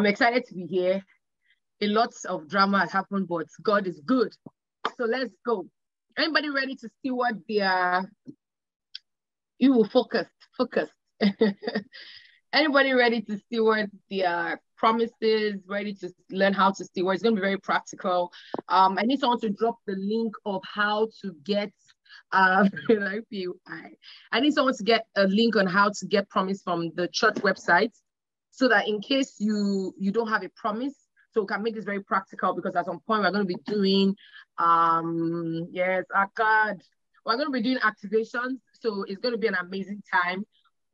I'm excited to be here. A lot of drama has happened, but God is good. So let's go. Anybody ready to see what their you will focus, focus. Anybody ready to see what their promises, ready to learn how to see steward? It's going to be very practical. Um, I need someone to drop the link of how to get um, I need someone to get a link on how to get promise from the church website so that in case you you don't have a promise, so we can make this very practical because at some point we're going to be doing um yes, our card. We're going to be doing activations. So it's going to be an amazing time.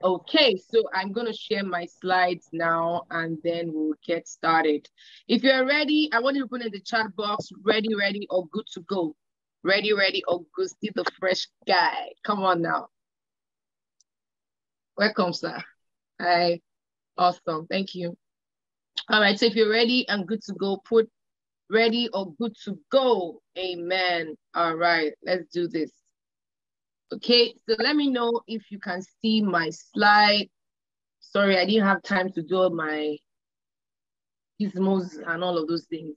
Okay, so I'm going to share my slides now and then we'll get started. If you're ready, I want you to put in the chat box, ready, ready, or good to go. Ready, ready, Augusti, the fresh guy. Come on now. Welcome, sir. Hi. Awesome. Thank you. All right. So if you're ready and good to go, put ready or good to go. Amen. All right. Let's do this. Okay. So let me know if you can see my slide. Sorry, I didn't have time to do my gizmos and all of those things.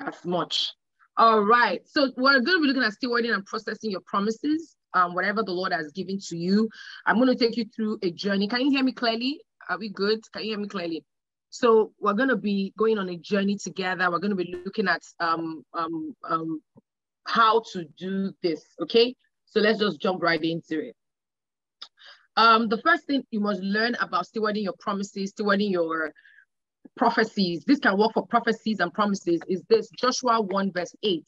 As much. All right. So we're going to be looking at stewarding and processing your promises, um, whatever the Lord has given to you. I'm going to take you through a journey. Can you hear me clearly? Are we good? Can you hear me clearly? So we're going to be going on a journey together. We're going to be looking at um, um, um, how to do this. Okay. So let's just jump right into it. Um, the first thing you must learn about stewarding your promises, stewarding your prophecies, this can work for prophecies and promises, is this Joshua 1, verse 8.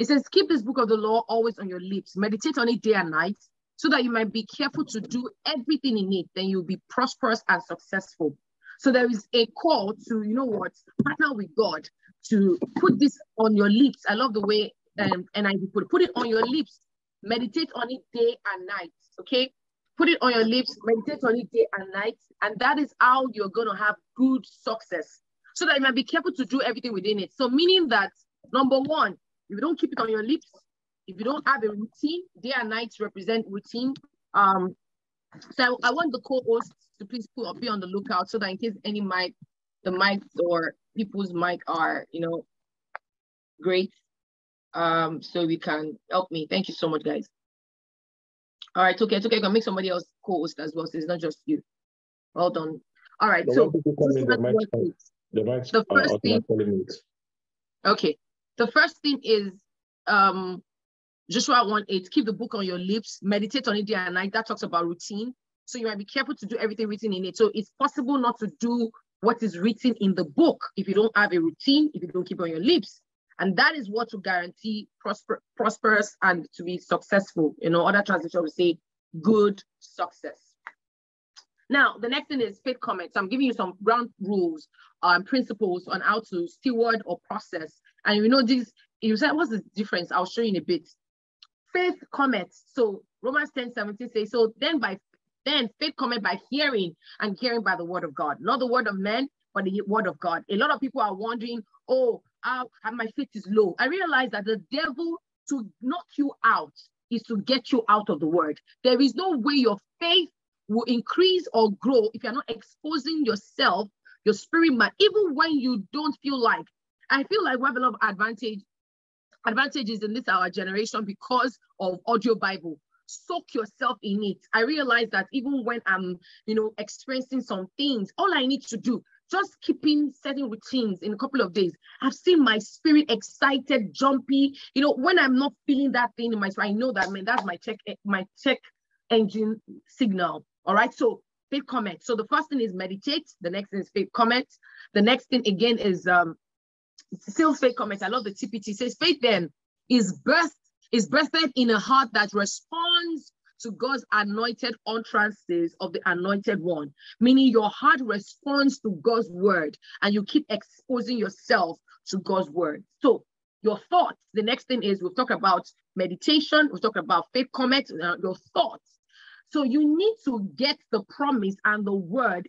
It says, Keep this book of the law always on your lips, meditate on it day and night, so that you might be careful to do everything in it, then you'll be prosperous and successful. So there is a call to, you know what, partner with God to put this on your lips. I love the way um, I put, put it on your lips, meditate on it day and night. Okay put it on your lips, meditate on it day and night, and that is how you're going to have good success. So that you might be careful to do everything within it. So, meaning that number one, if you don't keep it on your lips, if you don't have a routine, day and night represent routine. Um, so I, I want the co-hosts to please put be on the lookout so that in case any mic, the mics or people's mic are, you know, great. Um, so we can help me. Thank you so much, guys. All right, okay, it's okay. You can make somebody else co-host as well, so it's not just you. Well done. All right, the so the, mic, the, mic, the first thing. Okay, the first thing is um Joshua 1 8, keep the book on your lips, meditate on it day and night. That talks about routine. So you might be careful to do everything written in it. So it's possible not to do what is written in the book if you don't have a routine, if you don't keep on your lips. And that is what will guarantee prosper, prosperous and to be successful. You know, other translations will say good success. Now, the next thing is faith comments. I'm giving you some ground rules and um, principles on how to steward or process. And you know, this, you said, what's the difference? I'll show you in a bit. Faith comments. So Romans 10 17 says, so then by then faith comment by hearing and hearing by the word of God, not the word of men, but the word of God. A lot of people are wondering, oh, how my faith is low. I realize that the devil to knock you out is to get you out of the word. There is no way your faith will increase or grow if you're not exposing yourself, your spirit man, even when you don't feel like. I feel like we have a lot of advantage, advantages in this our generation because of audio Bible. Soak yourself in it. I realize that even when I'm, you know, experiencing some things, all I need to do just keeping certain routines in a couple of days, I've seen my spirit excited, jumpy. You know, when I'm not feeling that thing in my spirit, I know that man, that's my check, my check engine signal. All right. So faith comment. So the first thing is meditate. The next thing is faith comment. The next thing again is um still faith comment. I love the TPT. It says faith then is birth is birthed in a heart that responds to God's anointed utterances of the anointed one, meaning your heart responds to God's word and you keep exposing yourself to God's word. So, your thoughts, the next thing is we'll talk about meditation, we'll talk about faith comment, uh, your thoughts. So, you need to get the promise and the word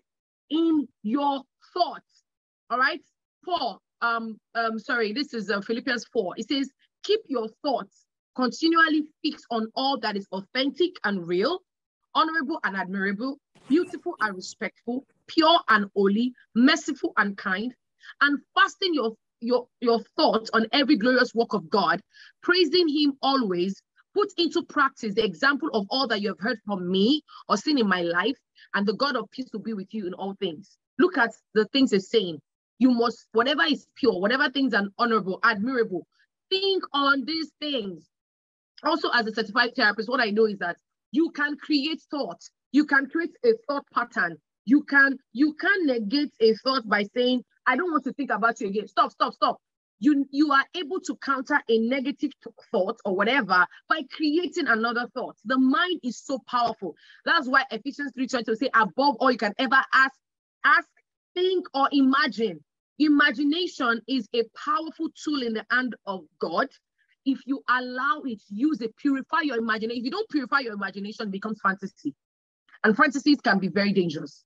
in your thoughts. All right, Paul, um, um, sorry, this is uh, Philippians 4. It says, keep your thoughts continually fixed on all that is authentic and real, honorable and admirable, beautiful and respectful, pure and holy, merciful and kind, and fasting your your, your thoughts on every glorious work of God, praising Him always, put into practice the example of all that you have heard from me or seen in my life, and the God of peace will be with you in all things. Look at the things it's saying. You must, whatever is pure, whatever things are honorable, admirable, think on these things. Also, as a certified therapist, what I know is that you can create thought. You can create a thought pattern. You can you can negate a thought by saying, I don't want to think about you again. Stop, stop, stop. You, you are able to counter a negative thought or whatever by creating another thought. The mind is so powerful. That's why Ephesians 3 tries to say, above all you can ever ask, ask, think, or imagine. Imagination is a powerful tool in the hand of God. If you allow it, use it, purify your imagination. If you don't purify your imagination, it becomes fantasy. And fantasies can be very dangerous.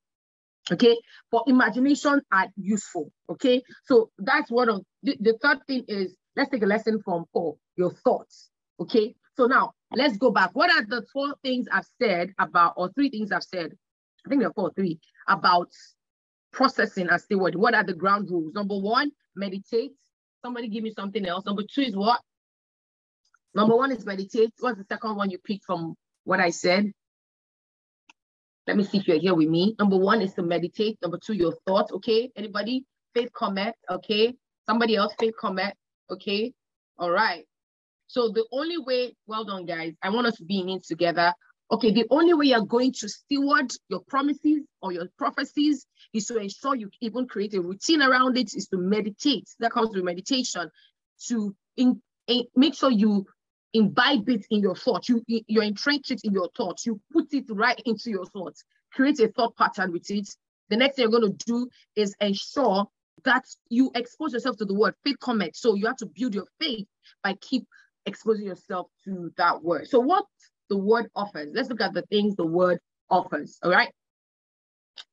Okay, but imagination are useful. Okay, so that's one of the, the third thing is let's take a lesson from Paul, your thoughts. Okay, so now let's go back. What are the four things I've said about, or three things I've said? I think there are four, three about processing and steward. What are the ground rules? Number one, meditate. Somebody give me something else. Number two is what? Number one is meditate. What's the second one you picked from what I said? Let me see if you're here with me. Number one is to meditate. Number two, your thoughts. Okay. Anybody? Faith comment. Okay. Somebody else, faith comment. Okay. All right. So the only way, well done, guys. I want us to be in it together. Okay, the only way you're going to steward your promises or your prophecies is to ensure you even create a routine around it, is to meditate. That comes with meditation to in, in, make sure you imbibe it in your thoughts. You, you entrench it in your thoughts. You put it right into your thoughts. Create a thought pattern with it. The next thing you're going to do is ensure that you expose yourself to the word faith comment. So you have to build your faith by keep exposing yourself to that word. So what the word offers. Let's look at the things the word offers. All right.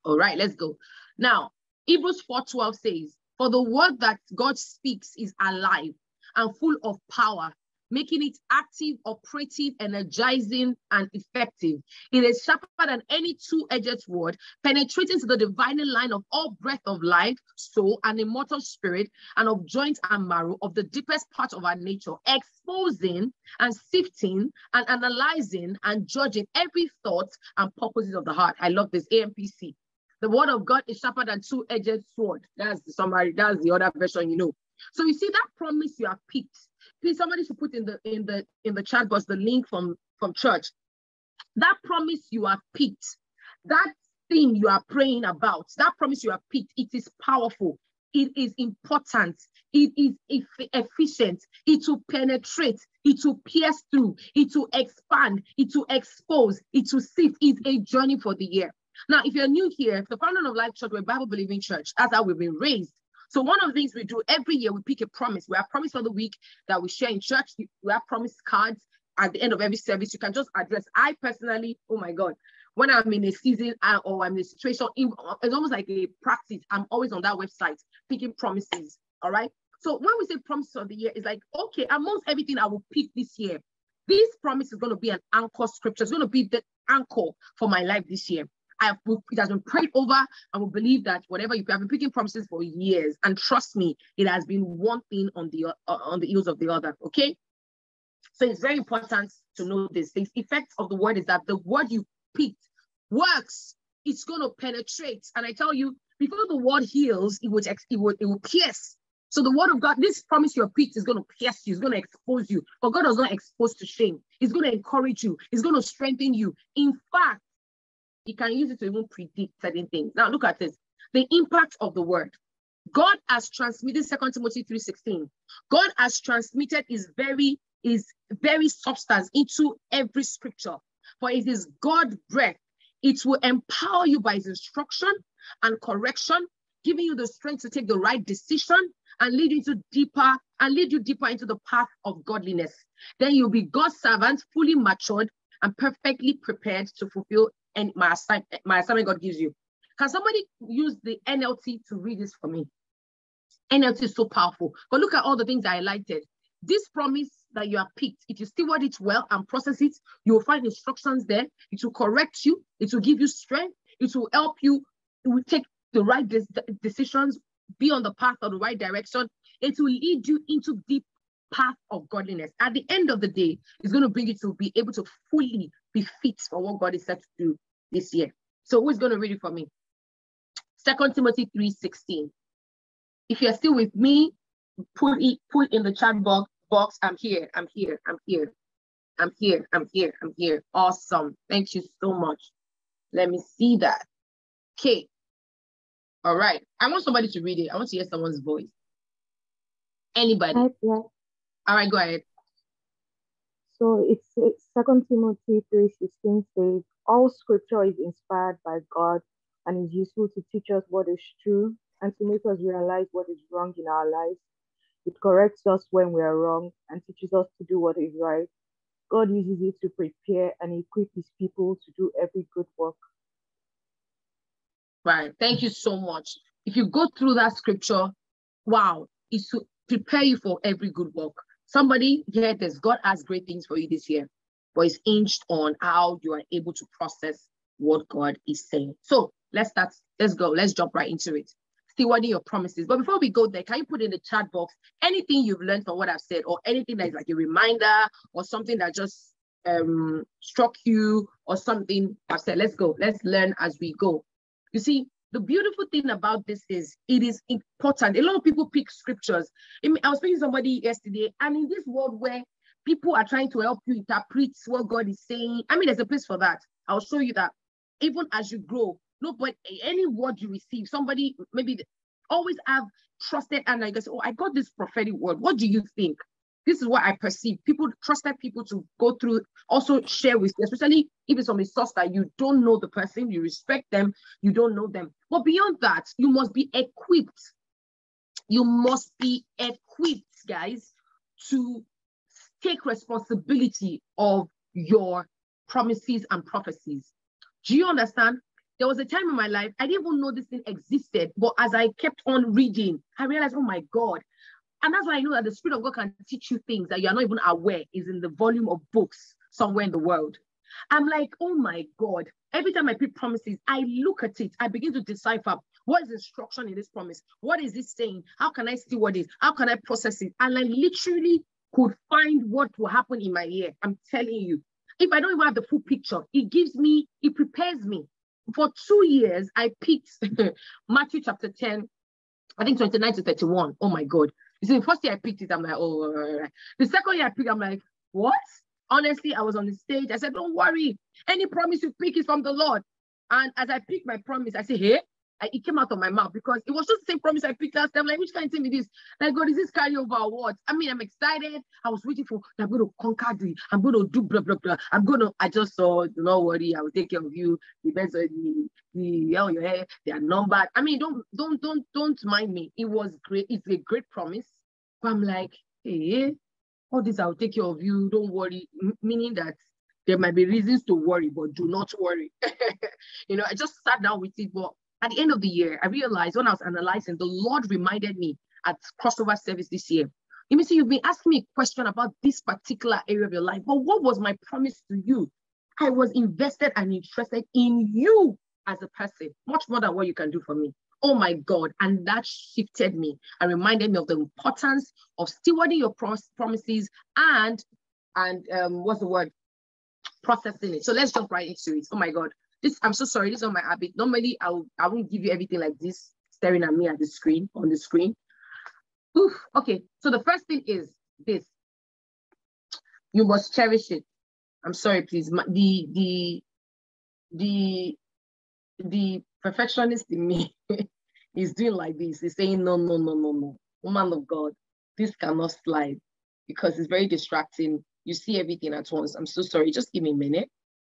All right, let's go. Now, Hebrews 4:12 says, For the word that God speaks is alive and full of power making it active, operative, energizing, and effective. It is sharper than any two-edged sword, penetrating to the dividing line of all breath of life, soul, and immortal spirit, and of joint and marrow of the deepest part of our nature, exposing and sifting and analyzing and judging every thought and purposes of the heart. I love this AMPC. The word of God is sharper than two-edged sword. That's the summary. That's the other version, you know. So you see that promise you have picked. Please somebody should put in the in the in the chat box the link from from church. That promise you have picked that thing you are praying about that promise you have picked it is powerful. It is important. It is efficient. It will penetrate. It will pierce through. It will expand. It will expose. It will sift. It's a journey for the year. Now if you're new here the Fountain of Life Church we're bible believing church. That's how we've been raised so one of the things we do every year, we pick a promise. We have promise for the week that we share in church. We have promise cards at the end of every service. You can just address. I personally, oh my God, when I'm in a season uh, or I'm in a situation, it's almost like a practice. I'm always on that website picking promises. All right. So when we say promises of the year, it's like, okay, amongst everything I will pick this year, this promise is going to be an anchor scripture. It's going to be the anchor for my life this year. I have, it has been prayed over and we believe that whatever you have been picking promises for years, and trust me, it has been one thing on the uh, on the heels of the other. Okay, so it's very important to know this. The effect of the word is that the word you picked works. It's going to penetrate, and I tell you, before the word heals, it would it would it will pierce. So the word of God, this promise you have picked is going to pierce you, it's going to expose you. But God does not expose to shame. He's going to encourage you. He's going to strengthen you. In fact, you can use it to even predict certain things. Now look at this. The impact of the word. God has transmitted Second Timothy 3:16. God has transmitted his very his very substance into every scripture. For it is God breath. It will empower you by his instruction and correction, giving you the strength to take the right decision and lead you to deeper and lead you deeper into the path of godliness. Then you'll be God's servant, fully matured and perfectly prepared to fulfill and my assignment, my assignment God gives you. Can somebody use the NLT to read this for me? NLT is so powerful. But look at all the things I highlighted. This promise that you have picked, if you steward it well and process it, you will find instructions there. It will correct you. It will give you strength. It will help you It will take the right decisions, be on the path of the right direction. It will lead you into deep path of godliness. At the end of the day, it's going to bring you to be able to fully be fit for what God is set to do this year. So who's going to read it for me? Second Timothy 3:16. If you're still with me, put it put in the chat box box. I'm here. I'm here. I'm here. I'm here. I'm here. I'm here. Awesome. Thank you so much. Let me see that. Okay. All right. I want somebody to read it. I want to hear someone's voice. Anybody? All right, go ahead. So it's, it's Second Timothy 3.16 says, All scripture is inspired by God and is useful to teach us what is true and to make us realize what is wrong in our lives. It corrects us when we are wrong and teaches us to do what is right. God uses it to prepare and equip his people to do every good work. Right. Thank you so much. If you go through that scripture, wow, it's to prepare you for every good work. Somebody here, there's God has great things for you this year, but it's hinged on how you are able to process what God is saying. So let's start. Let's go. Let's jump right into it. Stewarding your promises. But before we go there, can you put in the chat box anything you've learned from what I've said, or anything that is like a reminder, or something that just um, struck you, or something I've said? Let's go. Let's learn as we go. You see, the beautiful thing about this is it is important. A lot of people pick scriptures. I was speaking to somebody yesterday, and in this world where people are trying to help you interpret what God is saying, I mean, there's a place for that. I'll show you that. Even as you grow, no, but any word you receive, somebody maybe always have trusted and like, oh, I got this prophetic word. What do you think? This is what I perceive. People trusted people to go through, also share with you, especially if it's from a source that you don't know the person, you respect them, you don't know them. But beyond that, you must be equipped. You must be equipped, guys, to take responsibility of your promises and prophecies. Do you understand? There was a time in my life I didn't even know this thing existed, but as I kept on reading, I realized, oh my God, and that's why I know that the Spirit of God can teach you things that you are not even aware is in the volume of books somewhere in the world. I'm like, oh my God. Every time I pick promises, I look at it, I begin to decipher what is instruction in this promise? What is this saying? How can I see what is? How can I process it? And I literally could find what will happen in my ear. I'm telling you. If I don't even have the full picture, it gives me, it prepares me. For two years, I picked Matthew chapter 10, I think 29 to 31. Oh my God. You see, the first year I picked it, I'm like, oh, the second year I picked, I'm like, what? Honestly, I was on the stage. I said, don't worry. Any promise you pick is from the Lord. And as I picked my promise, I said, hey, I, it came out of my mouth because it was just the same promise I picked last time. Like, which kind of thing is this? Like, God, is this carryover or what? I mean, I'm excited. I was waiting for, I'm going to conquer the, I'm going to do blah, blah, blah. I'm going to, I just saw, don't worry, I will take care of you. Depends on the, the, hair on your hair, they are numbered. I mean, don't, don't, don't, don't mind me. It was great. It's a great promise. But I'm like, hey, all this, I'll take care of you. Don't worry. M- meaning that there might be reasons to worry, but do not worry. you know, I just sat down with it, but at the end of the year, I realized when I was analyzing, the Lord reminded me at crossover service this year. You may see you've been asking me a question about this particular area of your life, but what was my promise to you? I was invested and interested in you as a person, much more than what you can do for me. Oh my God. And that shifted me and reminded me of the importance of stewarding your promises and, and um, what's the word? Processing it. So let's jump right into it. Oh my God. This, I'm so sorry. This is not my habit. Normally, I'll, I won't give you everything like this, staring at me at the screen, on the screen. Oof. Okay. So the first thing is this. You must cherish it. I'm sorry, please. The, the, the, the perfectionist in me is doing like this. He's saying, no, no, no, no, no. Woman of God, this cannot slide because it's very distracting. You see everything at once. I'm so sorry. Just give me a minute.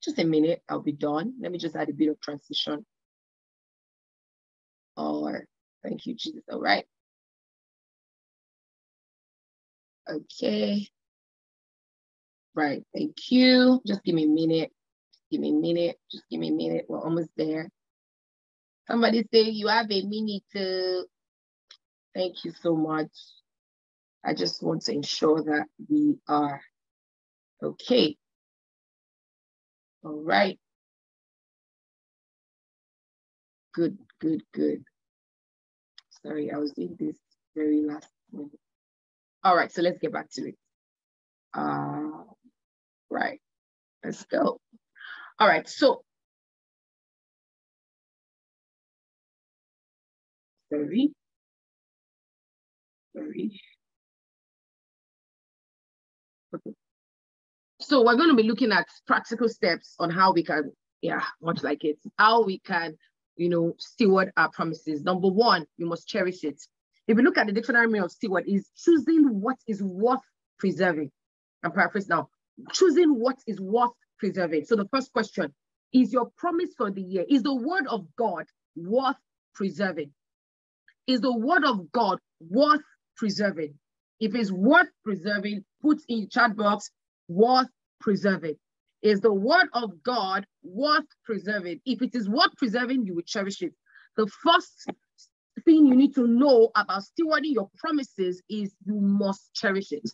Just a minute. I'll be done. Let me just add a bit of transition. Or thank you, Jesus. All right. Okay. Right. Thank you. Just give me a minute. Give me a minute. Just give me a minute. We're almost there. Somebody say you have a minute. To... Thank you so much. I just want to ensure that we are okay. All right. Good, good, good. Sorry, I was doing this very last minute. All right, so let's get back to it. Uh, right, let's go. All right, so sorry, sorry. Okay. So we're going to be looking at practical steps on how we can, yeah, much like it, how we can, you know, steward our promises. Number one, you must cherish it. If you look at the dictionary of steward, is choosing what is worth preserving. I'm paraphrasing now. Choosing what is worth preserving. So the first question is your promise for the year, is the word of God worth preserving? Is the word of God worth preserving? If it's worth preserving, put in chat box worth preserving. Is the word of God worth preserving? If it is worth preserving, you will cherish it. The first thing you need to know about stewarding your promises is you must cherish it.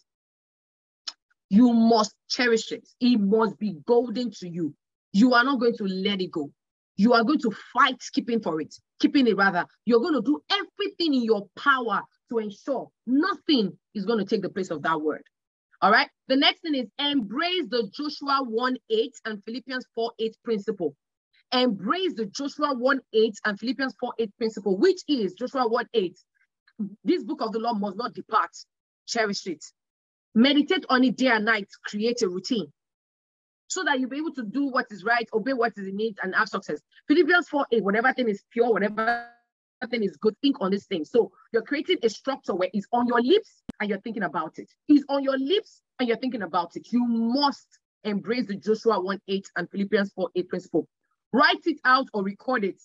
You must cherish it. It must be golden to you. You are not going to let it go. You are going to fight keeping for it, keeping it rather. You're going to do everything in your power to ensure nothing is going to take the place of that word. All right. The next thing is embrace the Joshua 1 8 and Philippians 4 8 principle. Embrace the Joshua 1 8 and Philippians 4 8 principle, which is Joshua 1 8. This book of the law must not depart. Cherish it. Meditate on it day and night. Create a routine so that you'll be able to do what is right, obey what is in need, and have success. Philippians 4 8, whatever thing is pure, whatever thing is good, think on this thing. So you're creating a structure where it's on your lips and you're thinking about it. It's on your lips and you're thinking about it. You must embrace the Joshua 1 8 and Philippians 4 8 principle. Write it out or record it.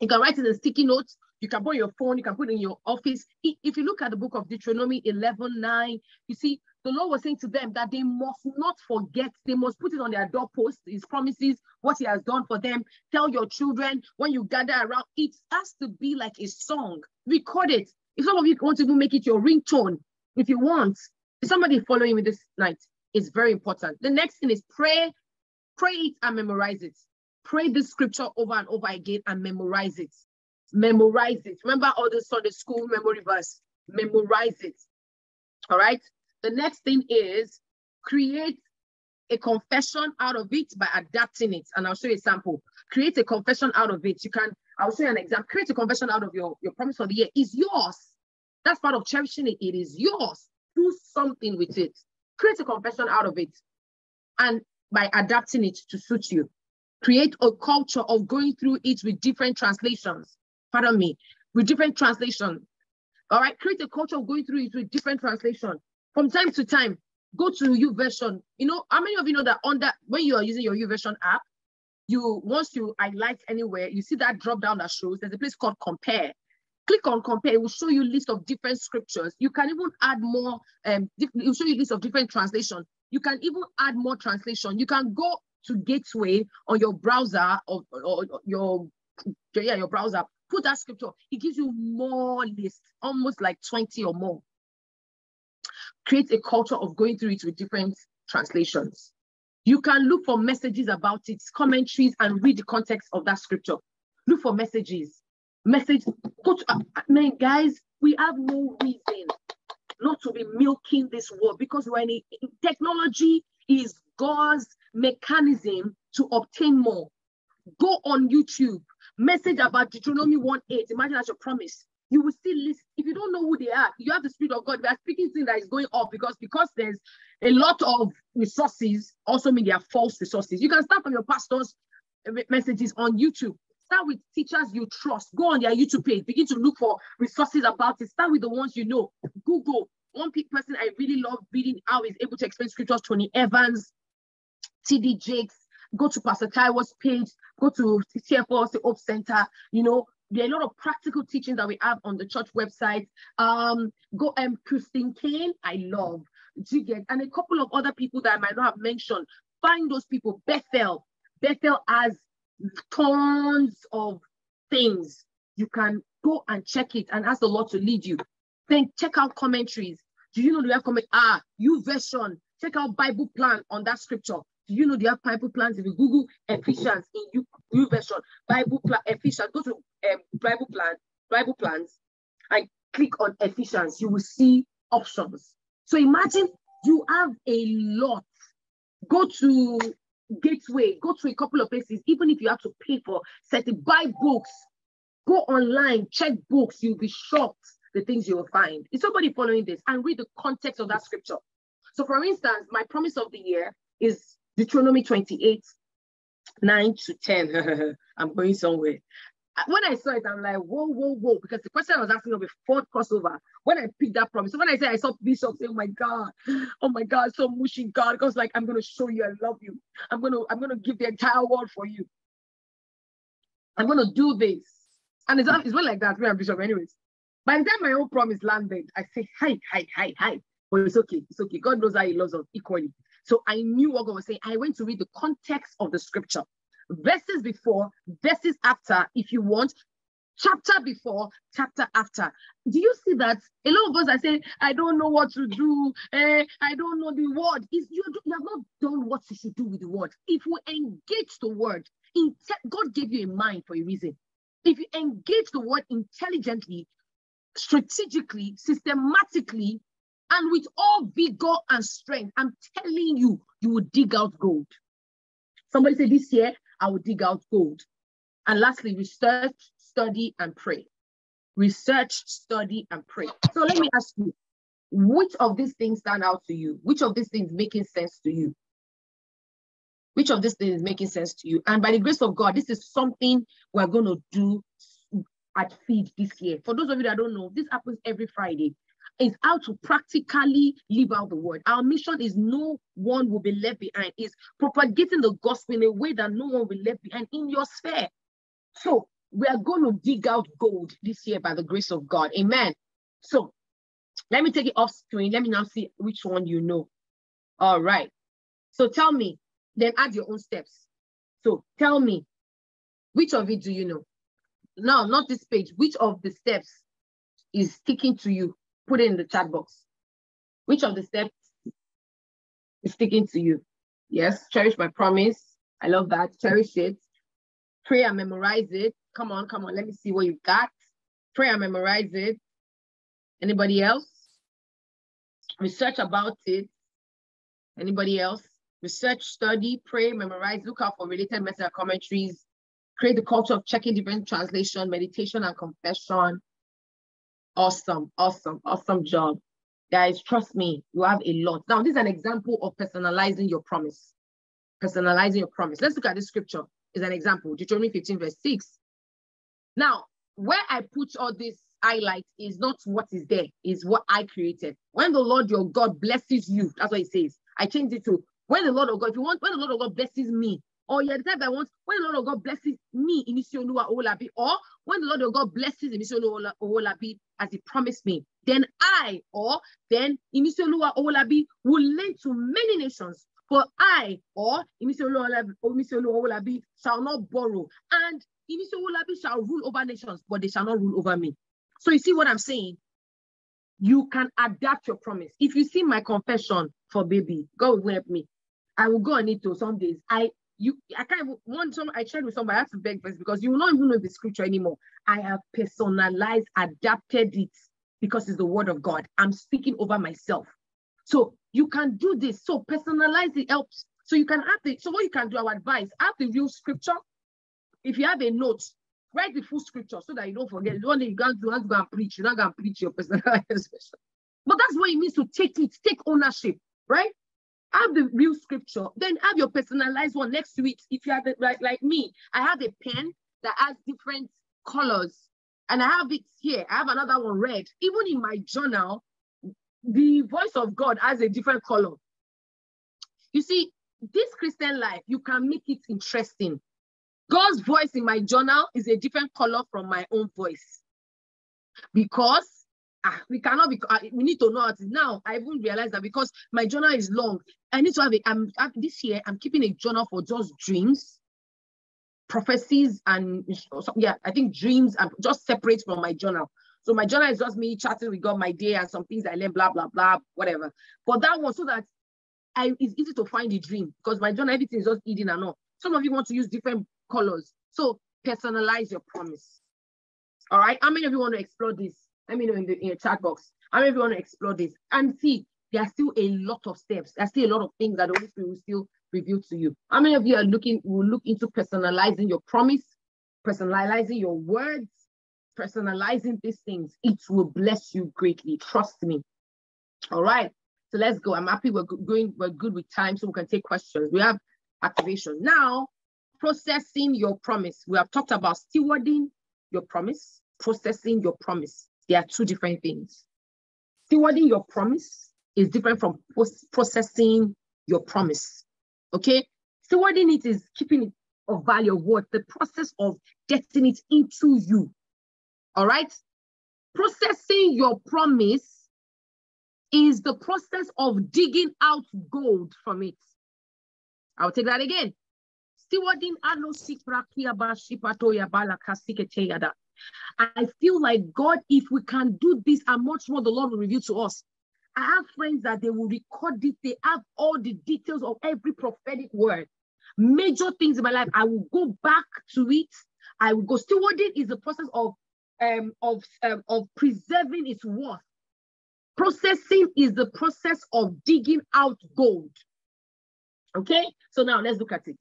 You can write it in sticky notes. You can put your phone, you can put it in your office. If you look at the book of Deuteronomy 11 9, you see the Lord was saying to them that they must not forget, they must put it on their doorpost, his promises, what he has done for them. Tell your children when you gather around, it has to be like a song. Record it. If some of you want to even make it your ringtone, if you want, if somebody following me this night, it's very important. The next thing is pray, pray it and memorize it. Pray the scripture over and over again and memorize it. Memorize it. Remember all the Sunday school memory verse. Memorize it. All right. The next thing is create a confession out of it by adapting it. And I'll show you a sample. Create a confession out of it. You can, I'll show you an example. Create a confession out of your, your promise for the year. Is yours. That's part of cherishing it. It is yours. Do something with it. Create a confession out of it. And by adapting it to suit you. Create a culture of going through it with different translations. Pardon me, with different translations. All right, create a culture of going through it with different translations from time to time, go to YouVersion. You know, how many of you know that on that when you are using your YouVersion app, you once you highlight anywhere, you see that drop down that shows there's a place called compare. Click on compare, it will show you list of different scriptures. You can even add more, um, it will show you list of different translation. You can even add more translation. You can go to Gateway on your browser or, or, or your yeah, your browser, put that scripture. It gives you more list, almost like 20 or more create a culture of going through it with different translations. You can look for messages about it, commentaries, and read the context of that scripture. Look for messages. Message, go to, uh, guys, we have no reason not to be milking this world because when it, technology is God's mechanism to obtain more. Go on YouTube, message about Deuteronomy 1 8. Imagine that's your promise you will still listen. If you don't know who they are, you have the spirit of God. We are speaking things that is going up because because there's a lot of resources. Also, mean they are false resources. You can start from your pastor's messages on YouTube. Start with teachers you trust. Go on their YouTube page. Begin to look for resources about it. Start with the ones you know. Google. One person I really love reading how he's able to explain scriptures. Tony Evans, T.D. Jakes. Go to Pastor Taiwo's page. Go to the Hope Center. You know, there are a lot of practical teachings that we have on the church website. Um, go um Christine Caine, I love Jiget, and a couple of other people that I might not have mentioned. Find those people. Bethel. Bethel has tons of things. You can go and check it and ask the Lord to lead you. Then check out commentaries. Do you know the comment? Ah, YouVersion. Check out Bible plan on that scripture. Do you know they have Bible plans? If you Google Ephesians in you, YouVersion, Bible plan, Ephesians, go to um, Bible plan, Bible plans, and click on Ephesians. You will see options. So imagine you have a lot. Go to Gateway, go to a couple of places, even if you have to pay for certain buy books, go online, check books, you'll be shocked the things you will find. Is somebody following this? And read the context of that scripture. So, for instance, my promise of the year is Deuteronomy 28, 9 to 10. I'm going somewhere. When I saw it, I'm like, whoa, whoa, whoa, because the question I was asking of a fourth crossover, when I picked that promise, so when I said I saw Bishop say, oh my God, oh my God, so mushy God, because like, I'm to show you I love you. I'm to, I'm to give the entire world for you. I'm to do this. And it's, it's not like that, and Bishop, anyways. By the time my own promise landed, I say, hi, hi, hi, hi. But it's okay, it's okay. God knows how he loves us equally. So I knew what God was saying. I went to read the context of the scripture. Verses before, verses after, if you want, chapter before, chapter after. Do you see that? A lot of us are saying, I don't know what to do. Eh, I don't know the word. Is you, you have not done what you should do with the word. If we engage the word, in God gave you a mind for a reason. If you engage the word intelligently, strategically, systematically, and with all vigor and strength, I'm telling you, you will dig out gold. Somebody said this year, I will dig out gold. And lastly, research, study, and pray. Research, study, and pray. So let me ask you, which of these things stand out to you? Which of these things making sense to you? Which of these things making sense to you? And by the grace of God, this is something we're going to do at Feed this year. For those of you that don't know, this happens every Friday is how to practically live out the word. Our mission is no one will be left behind, is propagating the gospel in a way that no one will be left behind in your sphere. So we are going to dig out gold this year by the grace of God. Amen. So let me take it off screen. Let me now see which one you know. All right. So tell me, then add your own steps. So tell me, which of it do you know? No, not this page. Which of the steps is sticking to you? Put it in the chat box. Which of the steps is sticking to you? Yes, cherish my promise. I love that. Cherish it. Pray and memorize it. Come on, come on. Let me see what you've got. Pray and memorize it. Anybody else? Research about it. Anybody else? Research, study, pray, memorize, look out for related meta commentaries, create the culture of checking different translation, meditation, and confession. Awesome, awesome, awesome job. Guys, trust me, you have a lot. Now, this is an example of personalizing your promise. Personalizing your promise. Let's look at this scripture. Is an example, Deuteronomy 15, verse 6. Now, where I put all this highlight is not what is there, is what I created. When the Lord your God blesses you, that's what it says. I changed it to when the Lord of God, if you want, when the Lord of God blesses me, or you're the type that wants when the Lord of God blesses me, Imisioluwa Owolabi, or when the Lord of God blesses Imisioluwa Owolabi as he promised me, then I, or then Imisioluwa Owolabi will lend to many nations. For I, or Imisioluwa Owolabi shall not borrow, and Imisioluwa shall rule over nations, but they shall not rule over me. So you see what I'm saying? You can adapt your promise. If you see my confession for baby, God will help me. I will go on it to some days. I you I can't even one some I shared with somebody, I have to beg first because you will not even know the scripture anymore. I have personalized, adapted it because it's the word of God. I'm speaking over myself. So you can do this. So personalize it helps. So you can have the so what you can do, our advice, have the real scripture. If you have a note, write the full scripture so that you don't forget. One you can't do, go and preach, you're not gonna preach your personalized version. But that's what it means to take it, take ownership, right? Have the real scripture, then have your personalized one next to it. If you have it like, like me, I have a pen that has different colors and I have it here. I have another one red. Even in my journal, the voice of God has a different color. You see, this Christian life, you can make it interesting. God's voice in my journal is a different color from my own voice because ah, we cannot be, uh, we need to know it now. I even realized that because my journal is long, I need to have a, I'm, this year, I'm keeping a journal for just dreams, prophecies, and yeah, I think dreams are just separate from my journal. So my journal is just me chatting with God my day and some things I learned, blah, blah, blah, whatever. But that one, so that I, it's easy to find the dream because my journal, everything is just eating and all. Some of you want to use different colors. So personalize your promise. All right. How many of you want to explore this? Let me know in the, in the chat box. How many of you want to explore this? And see, there are still a lot of steps. There's still a lot of things that the Holy Spirit will still reveal to you. How many of you are looking, will look into personalizing your promise, personalizing your words, personalizing these things? It will bless you greatly. Trust me. All right. So let's go. I'm happy we're going, we're good with time so we can take questions. We have activation. Now, processing your promise. We have talked about stewarding your promise, processing your promise. They are two different things. Stewarding your promise is different from processing your promise. Okay? Stewarding it is keeping it of value what? The process of getting it into you. All right? Processing your promise is the process of digging out gold from it. I'll take that again. Stewarding I feel like God, if we can do this and much more, the Lord will reveal to us. I have friends that they will record it, they have all the details of every prophetic word. Major things in my life, I will go back to it. I will go. Stewarding is the process of um, of um, of preserving its worth. Processing is the process of digging out gold. Okay, so now let's look at it.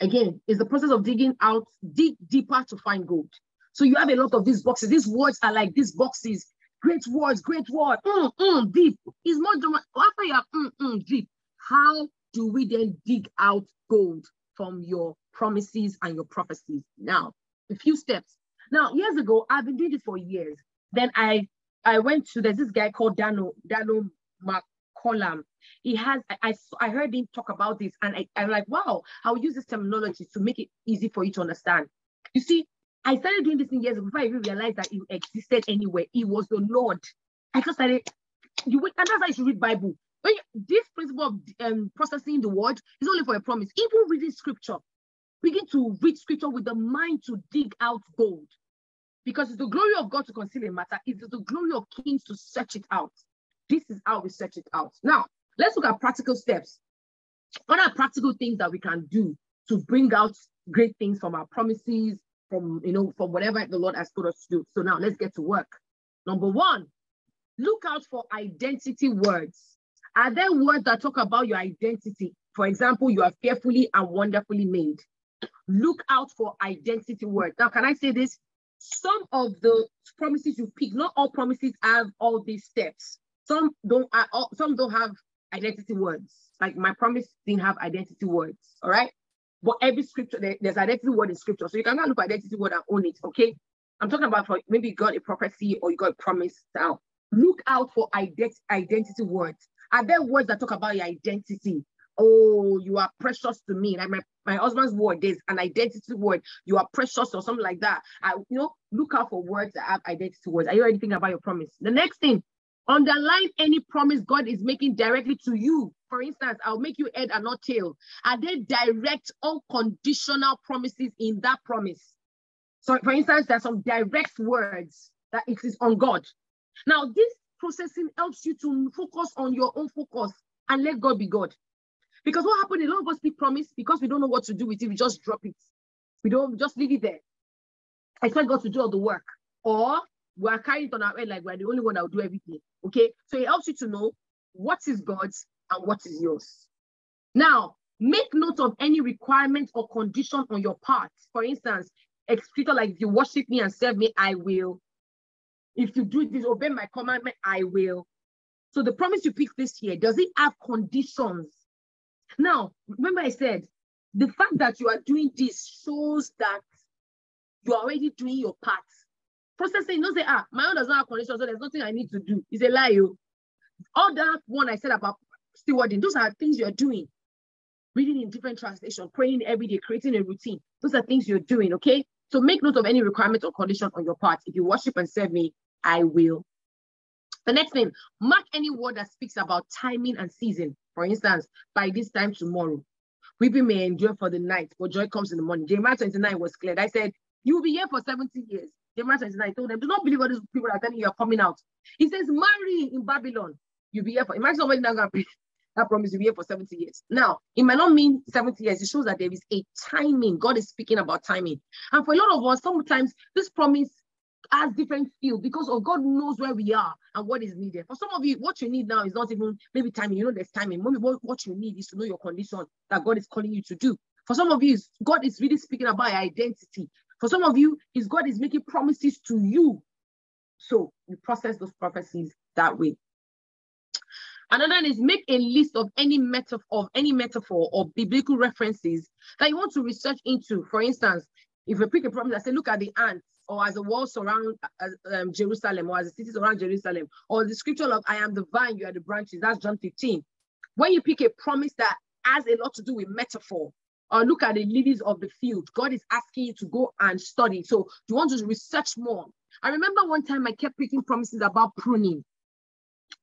Again, it's the process of digging out, dig deeper to find gold. So you have a lot of these boxes. These words are like these boxes. Great words, great word. Mm, mm, deep. It's more dramatic. After you have mm, mm, deep, how do we then dig out gold from your promises and your prophecies? Now, a few steps. Now, years ago, I've been doing this for years. Then I I went to there's this guy called Dano Dano McCollum. He has I, I, I heard him talk about this and I, I'm like, wow, I'll use this terminology to make it easy for you to understand. You see, I started doing this in years before I even realized that it existed anywhere. It was the Lord. I just started you and that's how you should read Bible. When you, this principle of um, processing the word is only for a promise. Even reading scripture, begin to read scripture with the mind to dig out gold. Because it's the glory of God to conceal a matter, it's the glory of kings to search it out. This is how we search it out. Now, let's look at practical steps. What are practical things that we can do to bring out great things from our promises, from you know, from whatever the Lord has told us to do? So now let's get to work. Number one, look out for identity words. Are there words that talk about your identity? For example, you are fearfully and wonderfully made. Look out for identity words. Now, can I say this? some of the promises you pick, not all promises have all these steps. Some don't, uh, some don't have identity words. Like my promise didn't have identity words. All right. But every scripture, there, there's identity word in scripture. So you cannot look for identity word and own it. Okay. I'm talking about for maybe you got a prophecy or you got a promise now. Look out for ident- identity words. Are there words that talk about your identity? oh, you are precious to me. Like my, my husband's word, there's an identity word. You are precious or something like that. I, you know, look out for words that have identity words. Are you already thinking about your promise? The next thing, underline any promise God is making directly to you. For instance, I'll make you head and not tail. Are there direct, unconditional promises in that promise? So, for instance, there's some direct words that it is on God. Now, this processing helps you to focus on your own focus and let God be God. Because what happened, a lot of us speak promise because we don't know what to do with it, we just drop it. We don't just leave it there. Expect God to do all the work. Or we are carrying it on our head like we're the only one that will do everything. Okay. So it helps you to know what is God's and what is yours. Now, make note of any requirement or condition on your part. For instance, a like if you worship me and serve me, I will. If you do this, obey my commandment, I will. So the promise you pick this year, does it have conditions? Now, remember I said, the fact that you are doing this shows that you are already doing your part. Processing, don't say, ah, my own does not have conditions, so there's nothing I need to do. It's a lie. You. Oh. All that one I said about stewarding, those are things you're doing. Reading in different translation, praying every day, creating a routine. Those are things you're doing, okay? So make note of any requirement or condition on your part. If you worship and serve me, I will. The next thing, mark any word that speaks about timing and season. For instance, by this time tomorrow, weeping may endure for the night, but joy comes in the morning. Jeremiah 29 was clear. I said, You will be here for 70 years. Jeremiah 29 told them, Do not believe what these people are telling you, you're coming out. He says, Marry in Babylon. You'll be here for imagine somebody now going to that promise you'll be here for 70 years. Now, it might not mean 70 years. It shows that there is a timing. God is speaking about timing. And for a lot of us, sometimes this promise has different feel because of God knows where we are and what is needed. For some of you, what you need now is not even maybe timing. You know, there's timing. Maybe what, what you need is to know your condition that God is calling you to do. For some of you, God is really speaking about identity. For some of you, is God is making promises to you. So you process those prophecies that way. Another is make a list of any metaphor of any metaphor or biblical references that you want to research into. For instance, if you pick a promise, I say, look at the ants, or as the walls surround uh, um, Jerusalem, or as the cities around Jerusalem, or the scripture of I am the vine, you are the branches. That's John 15. When you pick a promise that has a lot to do with metaphor, or look at the lilies of the field, God is asking you to go and study. So you want to research more. I remember one time I kept picking promises about pruning.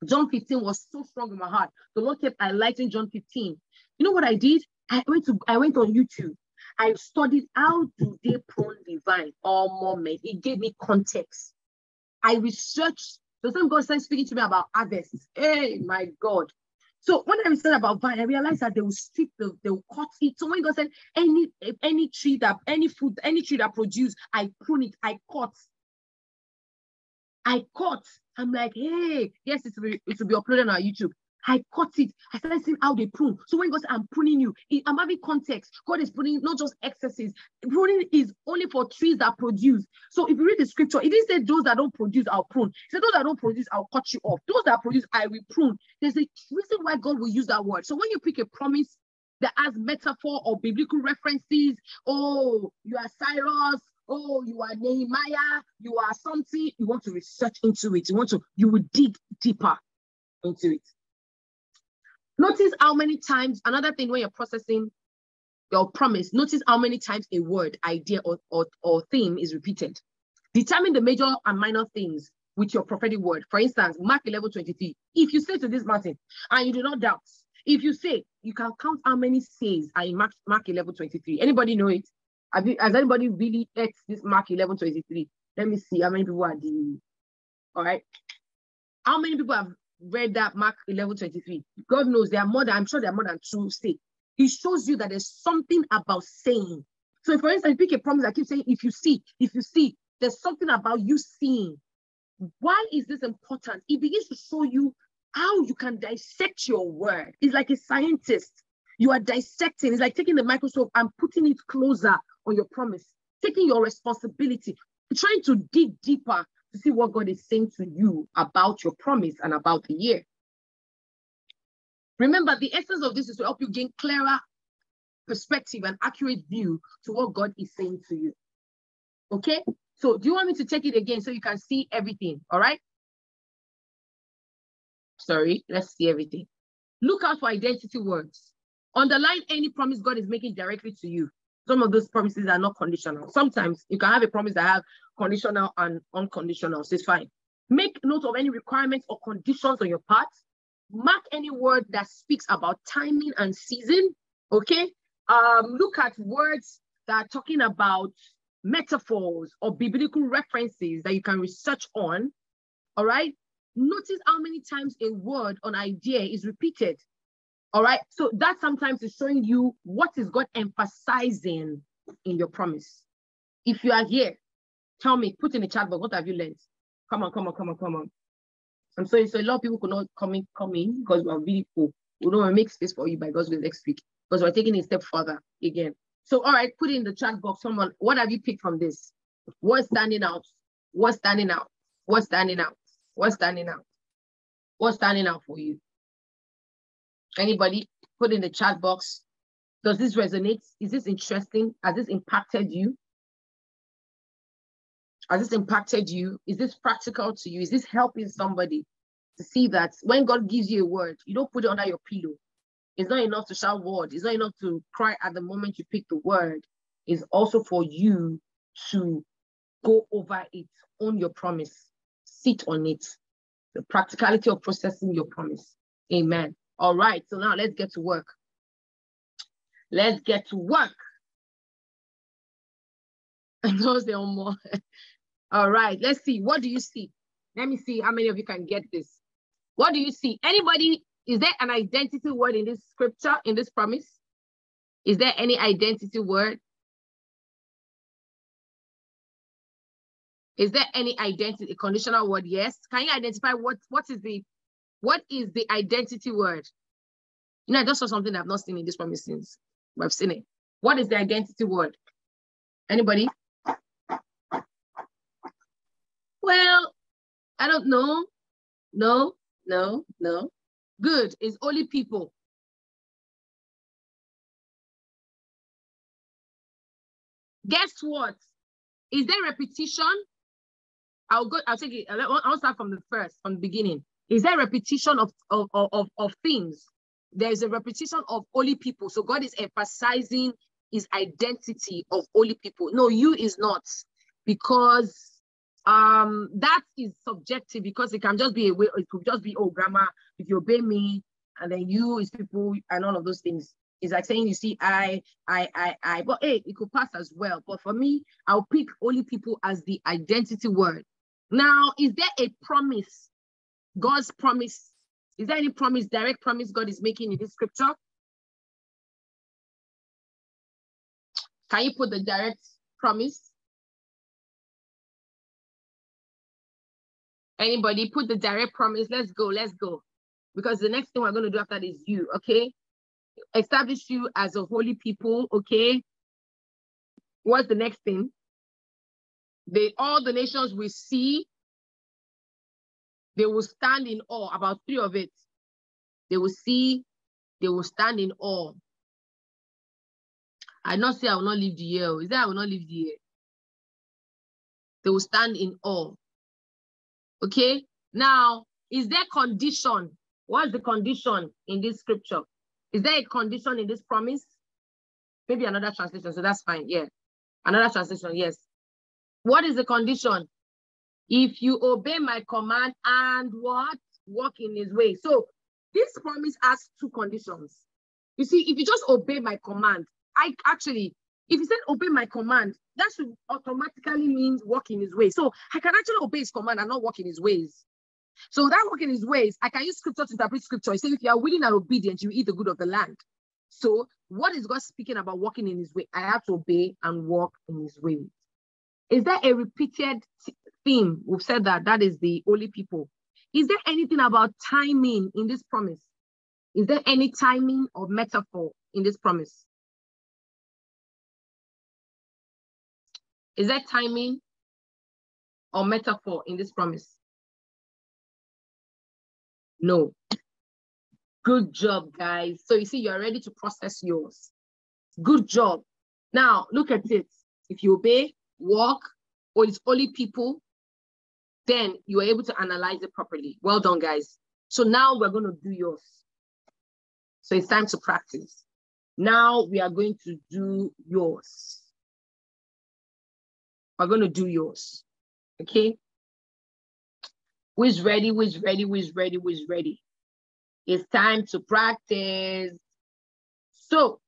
John 15 was so strong in my heart. The Lord kept highlighting John 15. You know what I did? I went to I went on YouTube. I studied how do they prune the vine or moment. It gave me context. I researched. The same God started speaking to me about harvest. Hey, my God. So when I researched about vine, I realized that they will strip the, they will cut it. So when God said any any tree that any food, any tree that produce, I prune it, I cut. I cut. I'm like, hey, yes, it will, be, it will be uploaded on our YouTube. I cut it. I started seeing how they prune. So when God said, I'm pruning you, I'm having context. God is pruning not just excesses. Pruning is only for trees that produce. So if you read the scripture, it didn't say those that don't produce, I'll prune. It said those that don't produce, I'll cut you off. Those that produce, I will prune. There's a reason why God will use that word. So when you pick a promise that has metaphor or biblical references, oh, you are Cyrus, oh, you are Nehemiah, you are something, you want to research into it. You want to, you will dig deeper into it. Notice how many times, another thing when you're processing your promise, notice how many times a word, idea, or, or, or theme is repeated. Determine the major and minor things with your prophetic word. For instance, Mark 11 23. If you say to this mountain, and you do not doubt, if you say, you can count how many says are in Mark, Mark 11 23. Anybody know it? Have you, has anybody really ate this Mark 11 23? Let me see how many people are the. All right. How many people have read that Mark 11 23? God knows there are more than, I'm sure there are more than two say. He shows you that there's something about saying. So, for instance, pick a promise, I keep saying, if you see, if you see, there's something about you seeing. Why is this important? It begins to show you how you can dissect your word. It's like a scientist. You are dissecting. It's like taking the microscope and putting it closer on your promise, taking your responsibility, trying to dig deeper to see what God is saying to you about your promise and about the year. Remember, the essence of this is to help you gain clearer perspective and accurate view to what God is saying to you. Okay? So, do you want me to take it again so you can see everything? All right? Sorry, let's see everything. Look out for identity words. Underline any promise God is making directly to you. Some of those promises are not conditional. Sometimes you can have a promise that have conditional and unconditional. It's fine. Make note of any requirements or conditions on your part. Mark any word that speaks about timing and season. Okay. Um, look at words that are talking about metaphors or biblical references that you can research on. All right. Notice how many times a word or idea is repeated. All right. So that sometimes is showing you what is God emphasizing in your promise. If you are here, tell me, put in the chat box, what have you learned? Come on, come on, come on, come on. I'm sorry. So a lot of people could not come in, come in because we are really full. We don't want to make space for you by God's will next week because we're taking a step further again. So, all right, put in the chat box, someone, what have you picked from this? What's standing out? What's standing out? What's standing out? What's standing out? What's standing out for you? Anybody put in the chat box. Does this resonate? Is this interesting? Has this impacted you? Has this impacted you? Is this practical to you? Is this helping somebody to see that when God gives you a word, you don't put it under your pillow? It's not enough to shout word. It's not enough to cry at the moment you pick the word. It's also for you to go over it, on your promise, sit on it. The practicality of processing your promise. Amen. All right, so now let's get to work. Let's get to work. And those there more. All right, let's see. What do you see? Let me see how many of you can get this. What do you see? Anybody is there an identity word in this scripture, in this promise? Is there any identity word? Is there any identity conditional word? Yes. Can you identify what what is the what is the identity word? You know, I just saw something I've not seen in this promise since, but I've seen it. What is the identity word? Anybody? Well, I don't know. No, no, no. Good. It's only people. Guess what? Is there repetition? I'll go, I'll take it. I'll start from the first, from the beginning. Is there repetition of, of, of, of things? There's a repetition of holy people. So God is emphasizing his identity of holy people. No, you is not. Because um that is subjective because it can just be a way, it could just be, oh, grandma, if you obey me, and then you is people and all of those things. It's like saying, you see, I, I, I, I, but hey, it could pass as well. But for me, I'll pick only people as the identity word. Now, is there a promise? God's promise. Is there any promise, direct promise God is making in this scripture? Can you put the direct promise? Anybody put the direct promise? Let's go, let's go. Because the next thing we're going to do after that is you, okay? Establish you as a holy people, okay? What's the next thing? They all the nations will see, they will stand in awe. About three of it. They will see, they will stand in awe. I not say I will not leave the year. Oh. Is that I will not leave the year? They will stand in awe. Okay. Now, is there condition? What's the condition in this scripture? Is there a condition in this promise? Maybe another translation, so that's fine. Yeah. Another translation, yes. What is the condition? If you obey my command and what? Walk in his way. So this promise has two conditions. You see, if you just obey my command, I actually, if you said obey my command, that should automatically mean walk in his way. So I can actually obey his command and not walk in his ways. So that walk in his ways, I can use scripture to interpret scripture. He said, if you are willing and obedient, you eat the good of the land. So what is God speaking about walking in his way? I have to obey and walk in his ways. Is there a repeated theme? We've said that that is the holy people. Is there anything about timing in this promise? Is there any timing or metaphor in this promise? Is there timing or metaphor in this promise? No. Good job, guys. So you see, you're ready to process yours. Good job. Now, look at it. If you obey, walk, or it's only people, then you are able to analyze it properly. Well done, guys. So now we're going to do yours. So it's time to practice. Now we are going to do yours. We're going to do yours. Okay? Who is ready? Who is ready? Who is ready? Who is ready? It's time to practice. So,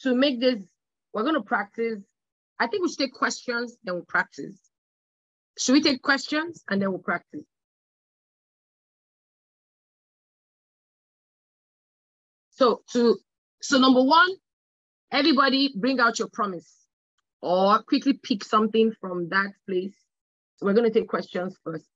to make this, we're going to practice. I think we should take questions, then we'll practice. Should we take questions and then we'll practice? So, to so number one, everybody bring out your promise or quickly pick something from that place. So we're going to take questions first.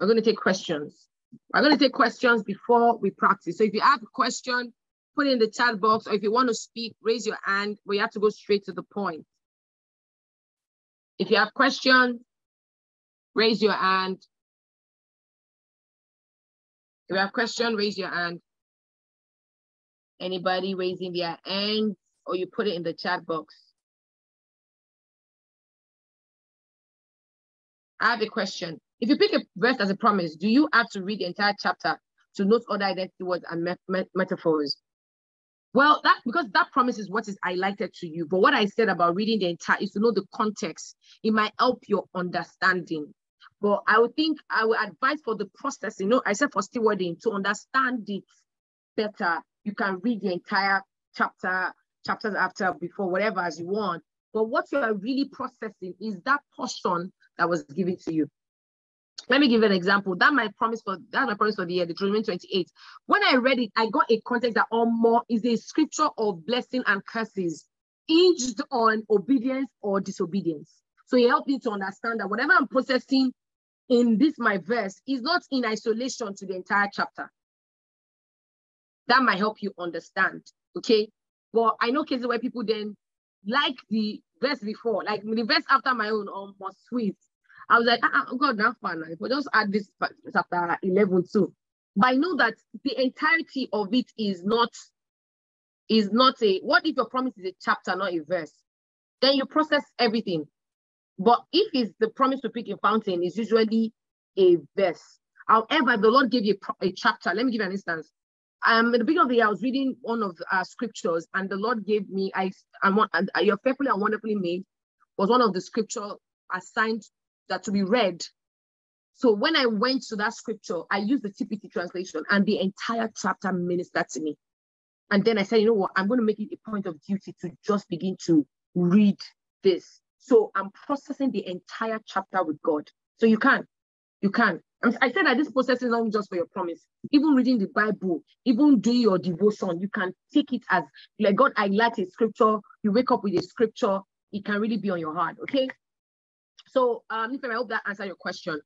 We're going to take questions. We're going to take questions before we practice. So if you have a question, put it in the chat box, or if you want to speak, raise your hand, but you have to go straight to the point. If you have questions, raise your hand. If you have question, raise your hand. Anybody raising their hand, or you put it in the chat box. I have a question. If you pick a verse as a promise, do you have to read the entire chapter to note other identity words and me me metaphors? Well, that because that promise is what is highlighted to you. But what I said about reading the entire is to know the context. It might help your understanding. But I would think I would advise for the process. You know, I said for stewarding to understand it better. You can read the entire chapter, chapters after, before, whatever as you want. But what you are really processing is that portion that was given to you. let me give an example. That my promise for that my promise for the year, Deuteronomy 28. When I read it, I got a context that all more is a scripture of blessing and curses hinged on obedience or disobedience. So it helped me to understand that whatever I'm processing in this my verse is not in isolation to the entire chapter. That might help you understand. Okay. But I know cases where people then like the verse before, like the verse after my own oh, almost sweet. I was like, ah, oh God, that's fine. If we just add this chapter 11 too. But I know that the entirety of it is not is not a what if your promise is a chapter, not a verse? Then you process everything. But if it's the promise to pick a fountain, it's usually a verse. However, the Lord gave you a, a chapter. Let me give you an instance. Um, at the beginning of the year, I was reading one of the uh, scriptures, and the Lord gave me, I, I want, and uh, you're fearfully and wonderfully made, was one of the scripture assigned that to be read. So when I went to that scripture, I used the TPT translation, and the entire chapter ministered to me. And then I said, you know what, I'm going to make it a point of duty to just begin to read this. So I'm processing the entire chapter with God. So you can, you can. I said that this process is not just for your promise. Even reading the Bible, even doing your devotion, you can take it as like God highlight a scripture. You wake up with a scripture, it can really be on your heart. Okay. So, um, I hope that answered your question.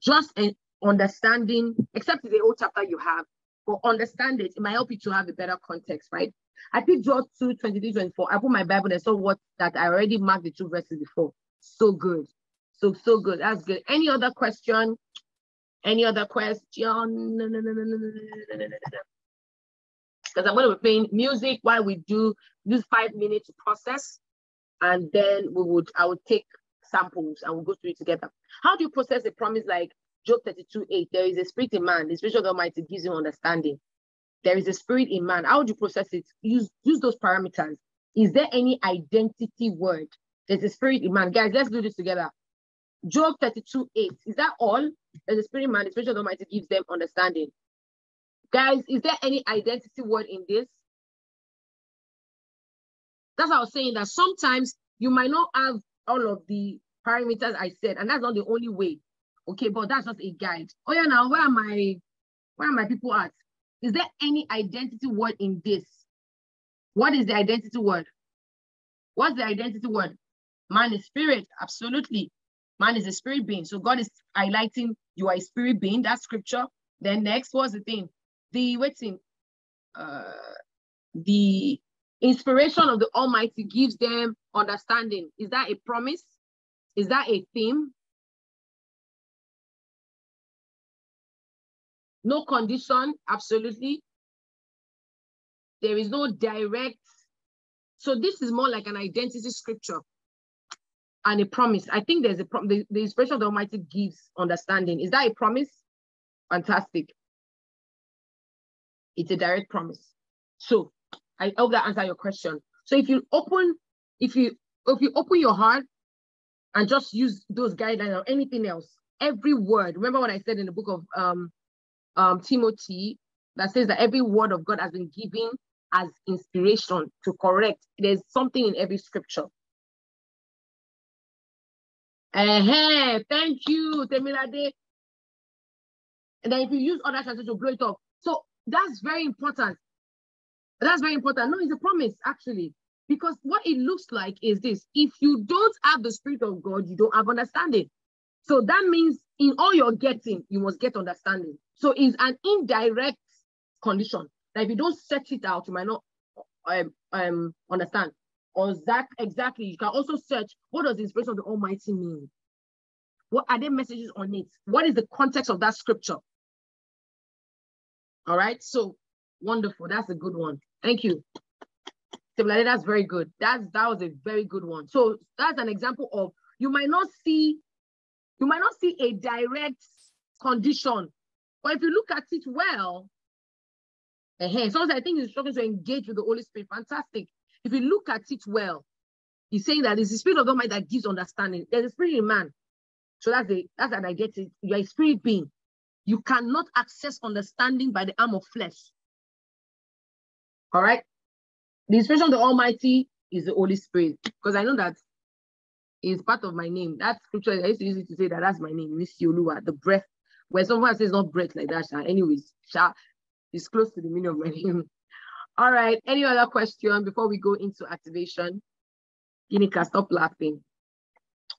Just an understanding, except the old chapter you have, but understand it. It might help you to have a better context, right? I picked Job 2, 23, 24. I put my Bible and saw what that I already marked the two verses before. So good. So, so good. That's good. Any other question? Any other question? Because I'm going to be playing music while we do this five minutes process. And then we would, I would take samples and we'll go through it together. How do you process a promise like Job 32, 8? There is a spirit in man. The spirit of the Almighty gives you understanding. There is a spirit in man. How do you process it? Use, use those parameters. Is there any identity word? There's a spirit in man. Guys, let's do this together. Job 32, 8. Is that all? There's a spirit in man, the spirit of the Almighty gives them understanding. Guys, is there any identity word in this? That's what I was saying that sometimes you might not have all of the parameters I said, and that's not the only way. Okay, but that's just a guide. Oh yeah, now where are my where are my people at? Is there any identity word in this? What is the identity word? What's the identity word? Man is spirit, absolutely. Man is a spirit being. So God is highlighting you are a spirit being. That's scripture. Then next, was the thing? The waiting, uh, the inspiration of the Almighty gives them understanding. Is that a promise? Is that a theme? No condition, absolutely. There is no direct. So this is more like an identity scripture and a promise. I think there's a promise. The, the inspiration of the Almighty gives understanding. Is that a promise? Fantastic. It's a direct promise. So I hope that answer your question. So if you open, if you if you open your heart and just use those guidelines or anything else, every word. Remember what I said in the book of um, um, Timothy that says that every word of God has been given as inspiration to correct. There's something in every scripture. Uh-huh. Thank you, Temilade. And then if you use other translation to blow it up. So that's very important. That's very important. No, it's a promise, actually. Because what it looks like is this if you don't have the Spirit of God, you don't have understanding. So that means in all you're getting, you must get understanding. So it's an indirect condition that if you don't set it out, you might not um, um, understand. Or that exactly, you can also search what does the inspiration of the Almighty mean? What are the messages on it? What is the context of that scripture? All right, so wonderful. That's a good one. Thank you. That's very good. That's that was a very good one. So that's an example of you might not see, you might not see a direct condition, but if you look at it well, uh-huh, so I think he's struggling to engage with the Holy Spirit. Fantastic. If you look at it well, he's saying that it's the spirit of God that gives understanding. There's a spirit in man. So that's a that's an identity. You're a spirit being. You cannot access understanding by the arm of flesh. All right. The inspiration of the Almighty is the Holy Spirit. Because I know that is part of my name. That scripture I used to use it to say that that's my name, Imisioluwa, the breath. When someone says not breath like that, anyways, Sha is close to the meaning of my name. All right. Any other question before we go into activation? Ginika, stop laughing.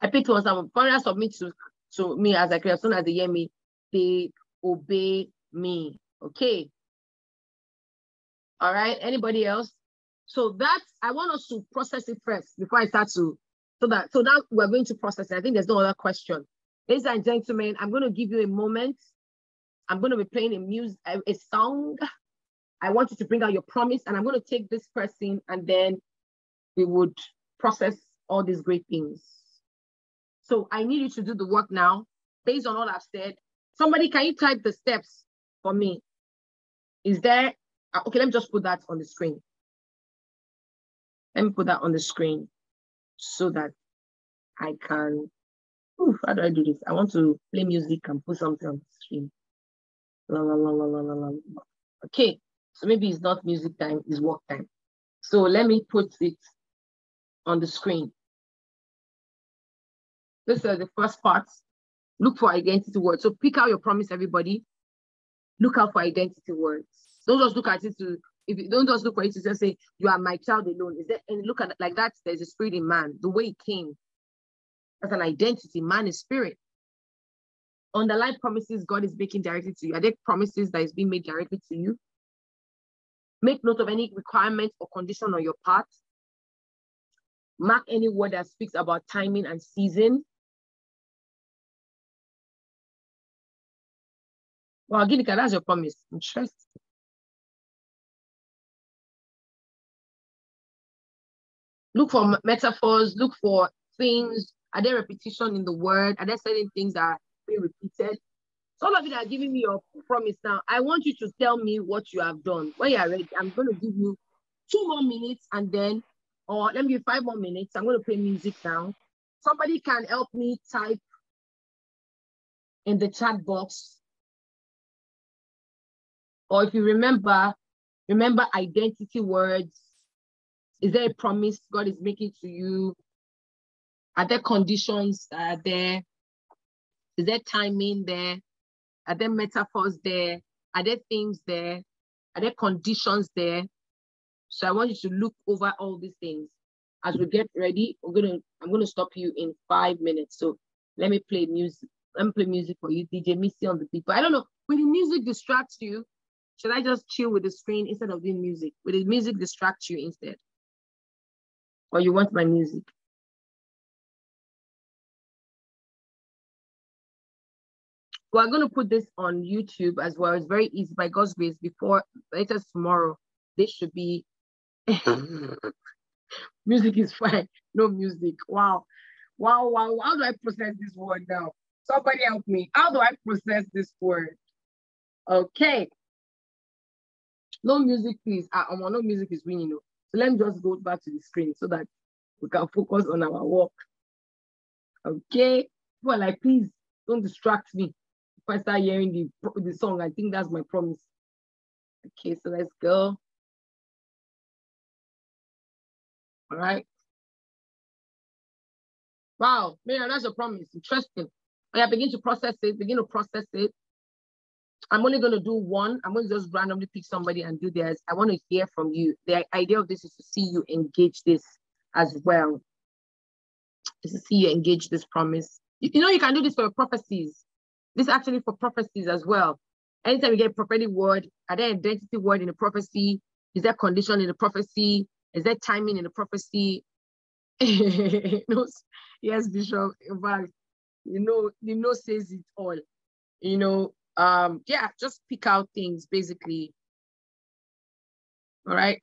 I picked one some foreigners submit to, to me as I create. as soon as they hear me, they obey me. Okay. All right. Anybody else? So that's I want us to process it first before I start to so that so now we're going to process it. I think there's no other question. Ladies and gentlemen, I'm going to give you a moment. I'm going to be playing a music a, song. I want you to bring out your promise, and I'm going to take this person, and then we would process all these great things. So I need you to do the work now, based on all I've said. Somebody, can you type the steps for me? Is there Ah, okay? Let me just put that on the screen. Let me put that on the screen so that I can, ooh, how do I do this? I want to play music and put something on the screen. La, la, la, la, la, la, la. Okay, so maybe it's not music time, it's work time. So let me put it on the screen. This is the first part. Look for identity words. So pick out your promise, everybody. Look out for identity words. Don't just look at it to if you don't just look for it to just say you are my child alone. Is there and look at it like that there's a spirit in man the way it came. As an identity man is spirit. Underlying promises god is making directly to you. Are there promises that is being made directly to you? Make note of any requirement or condition on your part. Mark any word that speaks about timing and season. Well Ginika, that's your promise. Interesting Look for metaphors, look for things. Are there repetition in the word? Are there certain things that are being repeated? So all of you that are giving me your promise now, I want you to tell me what you have done. When you are ready, I'm going to give you two more minutes and then, or let me give five more minutes. I'm going to play music now. Somebody can help me type in the chat box. Or if you remember, remember identity words is there a promise God is making to you? Are there conditions there? Is there timing there? Are there metaphors there? Are there things there? Are there conditions there? So I want you to look over all these things. As we get ready, we're gonna I'm gonna stop you in five minutes. So let me play music. Let me play music for you, DJ Missy on the people. I don't know. When the music distracts you, should I just chill with the screen instead of doing music? Will the music distract you instead? Or you want my music. We're going to put this on YouTube as well. It's very easy by God's grace. Before later tomorrow, this should be. music is fine. No music. Wow. Wow, wow. How do I process this word now? Somebody help me. How do I process this word? Okay. No music, please. Uh, no music is winning. No. Let me just go back to the screen so that we can focus on our work. Okay. Well, like, please don't distract me. If I start hearing the, the song, I think that's my promise. Okay, so let's go. All right. Wow, Miriam, that's a promise. Interesting. Oh, I begin to process it, begin to process it. I'm only going to do one. I'm going to just randomly pick somebody and do this. I want to hear from you. The idea of this is to see you engage this as well. Is to see you engage this promise. You, you know, you can do this for prophecies. This actually for prophecies as well. Anytime you get a prophetic word, are there identity word in the prophecy? Is there condition in the prophecy? Is there timing in the prophecy? no, yes, Bishop. In fact, you know, the no says it all. You know, um, yeah, just pick out things basically. All right.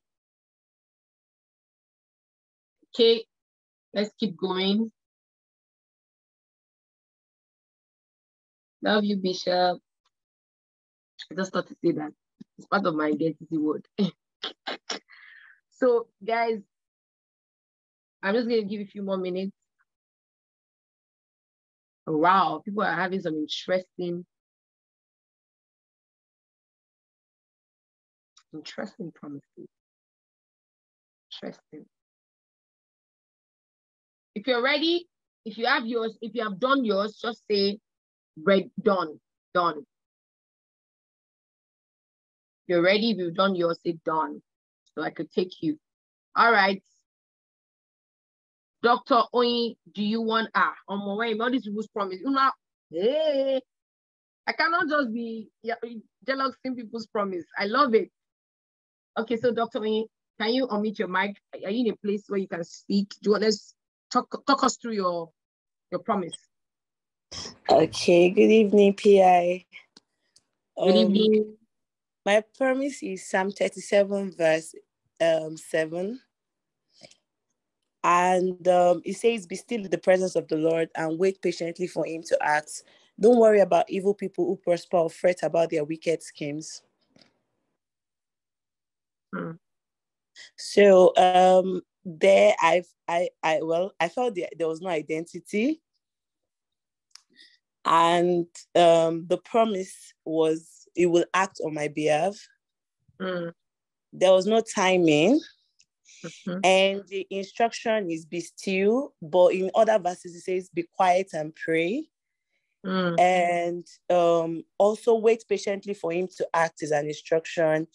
Okay, let's keep going. Love you, Bishop. I just thought to say that. It's part of my identity word. so, guys, I'm just going to give you a few more minutes. Wow, people are having some interesting Interesting promises. Interesting. If you're ready, if you have yours, if you have done yours, just say read done, done. You're ready. If you've done yours, say done. So I could take you. All right. Dr. Oyin, do you want ah on my way? All these people's promise. You know, hey, I cannot just be jealous in people's promise. I love it. Okay, so Dr. Can you unmute your mic? Are you in a place where you can speak? Do you want us talk talk us through your your promise? Okay, good evening, PI. Good um, evening. My promise is Psalm 37, verse um, 7. And um, it says, Be still in the presence of the Lord and wait patiently for him to act. Don't worry about evil people who prosper or fret about their wicked schemes. Hmm. So um, there, I, I, I, well, I felt there, there was no identity, and um, the promise was it will act on my behalf. Hmm. There was no timing. Mm-hmm. And the instruction is be still, but in other verses it says be quiet and pray. Mm. And um, also wait patiently for him to act as an instruction.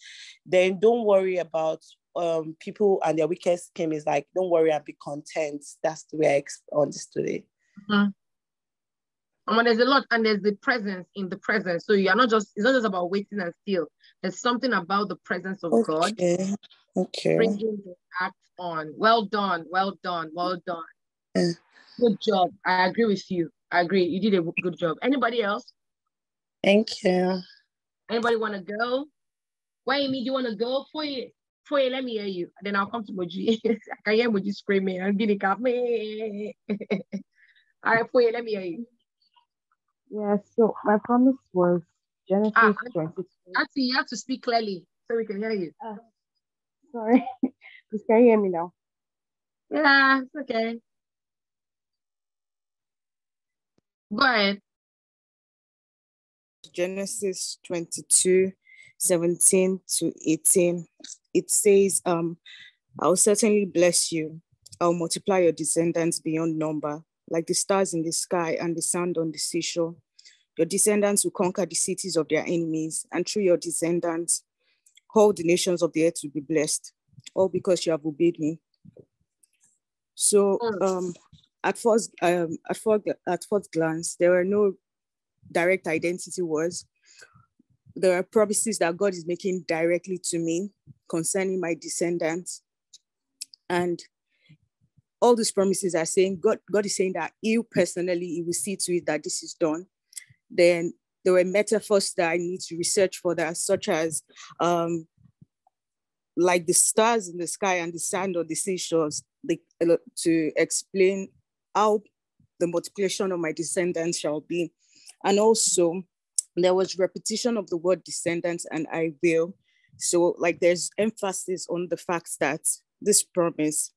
Then don't worry about um, people and their wicked scheme is like, don't worry and be content. That's the way I understood it. Mm-hmm. And there's a lot, and there's the presence in the presence. So you're not just, it's not just about waiting and still. There's something about the presence of okay. God. Okay. Bringing the act on. Well done, well done, well done. Yeah. Good job. I agree with you. I agree. You did a good job. Anybody else? Thank you. Anybody want to go? Why, me? Do you want to go for it? For it, let me hear you. Then I'll come to Moji. I can hear Moji screaming. I'm getting up. Me. All right, for you, let me hear you. Yeah, so my promise was Genesis ah, 22. Actually, you have to speak clearly so we can hear you. Uh, sorry. Please, can you hear me now? Yeah, it's okay. Go ahead. Genesis 22, 17 to 18. It says, um, I'll certainly bless you. I'll multiply your descendants beyond number, like the stars in the sky and the sand on the seashore. Your descendants will conquer the cities of their enemies, and through your descendants, all the nations of the earth will be blessed, all because you have obeyed me. So hmm. um, at first, um, at first, at first glance, there were no direct identity words. There are promises that God is making directly to me concerning my descendants, and all these promises are saying God. God is saying that you personally, He will see to it that this is done. Then there were metaphors that I need to research for that, such as um, like the stars in the sky and the sand on the seashores, the, to explain how the multiplication of my descendants shall be. And also, there was repetition of the word descendants and I will. So, like, there's emphasis on the fact that this promise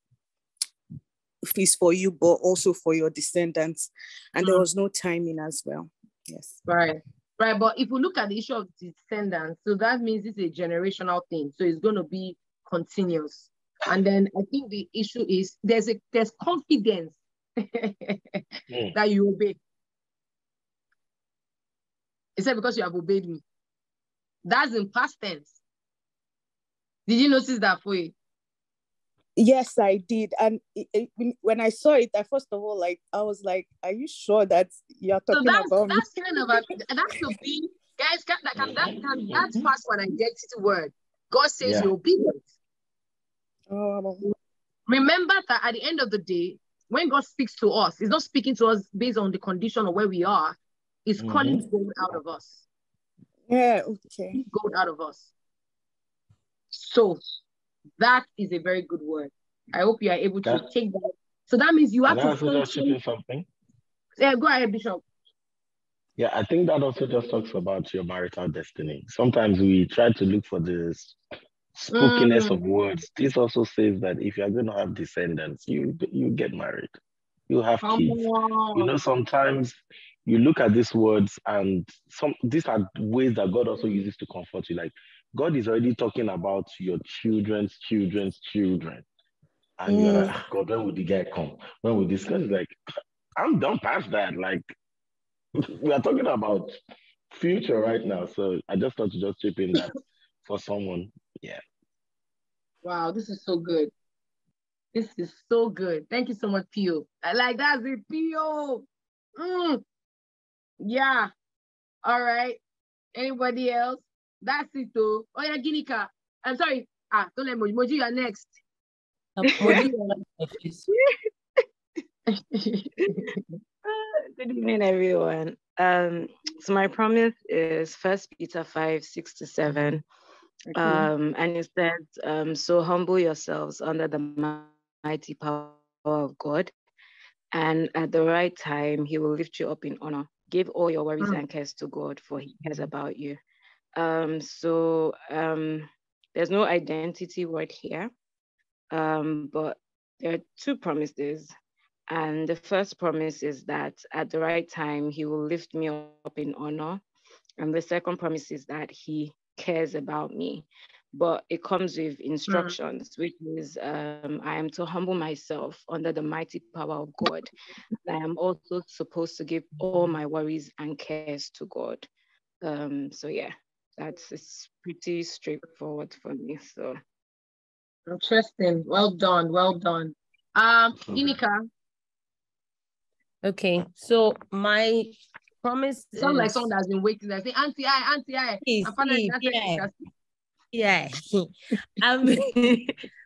is for you, but also for your descendants. And mm. there was no timing as well. Yes. Right. Right. But if we look at the issue of descendants, so that means it's a generational thing. So it's going to be continuous. And then I think the issue is there's a there's confidence mm. that you obey. Is that because you have obeyed me? That's in past tense. Did you notice that for you? Yes, I did. And it, it, when I saw it, I first of all, like, I was like, "Are you sure that you're talking so that's, about that's me?" Kind of a, that's the be guys. Can, that can, that can, that's past one identity word. God says yeah. you're obedient. Oh. Remember that at the end of the day, when God speaks to us, He's not speaking to us based on the condition of where we are. He's mm-hmm. calling gold out of us. Yeah, okay. Gold out of us. So that is a very good word. I hope you are able to that, take that. So that means you have to. Also just chip something. Yeah, go ahead, Bishop. Yeah, I think that also just talks about your marital destiny. Sometimes we try to look for this spookiness mm. of words. This also says that if you're going to have descendants, you you get married, you have Come kids. On. You know, sometimes you look at these words and some these are ways that God also uses to comfort you. Like God is already talking about your children's children's children. And mm. you're like, ah, God, when will the guy come? When will this guy like I'm done past that. Like we are talking about future right now. So I just thought to just chip in that for someone. Yeah. Wow, this is so good. This is so good. Thank you so much, Pio. I like it, Pio. Mm. Yeah. All right. Anybody else? That's it though. Oh yeah, Ginika. I'm sorry. Ah, don't let Moji. Moji, you're next. Good evening, everyone. Um, so my promise is First Peter five six to seven, okay. um, and it says, um, "So humble yourselves under the mighty power of God, and at the right time, He will lift you up in honor. Give all your worries mm. and cares to God, for He cares about you." Um, so um, there's no identity word here, um, but there are two promises. And the first promise is that at the right time, he will lift me up in honor. And the second promise is that he cares about me. But it comes with instructions, mm. which is um, I am to humble myself under the mighty power of God. I am also supposed to give all my worries and cares to God. Um, so, yeah, that's it's pretty straightforward for me. So, interesting. Well done. Well done. Um, Ginika, Okay, so my promise is... like someone that's been waiting. I say, Auntie, I, Auntie, I. Please, please, yeah. yeah. um,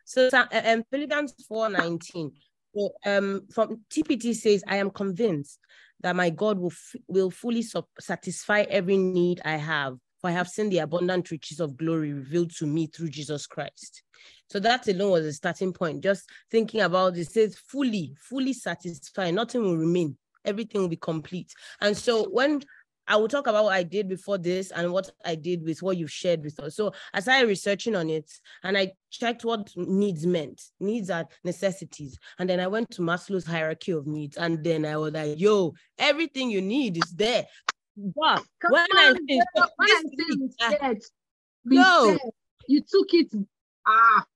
so um, Philippians 4 19. So, um, from TPT says, I am convinced that my God will, will fully su- satisfy every need I have, for I have seen the abundant riches of glory revealed to me through Jesus Christ. So that alone was a starting point. Just thinking about it says fully, fully satisfied. Nothing will remain. Everything will be complete. And so when I will talk about what I did before this and what I did with what you've shared with us. So I started researching on it and I checked what needs meant. Needs are necessities. And then I went to Maslow's hierarchy of needs. And then I was like, yo, everything you need is there. But when on, I say, when I no, you took it Ah,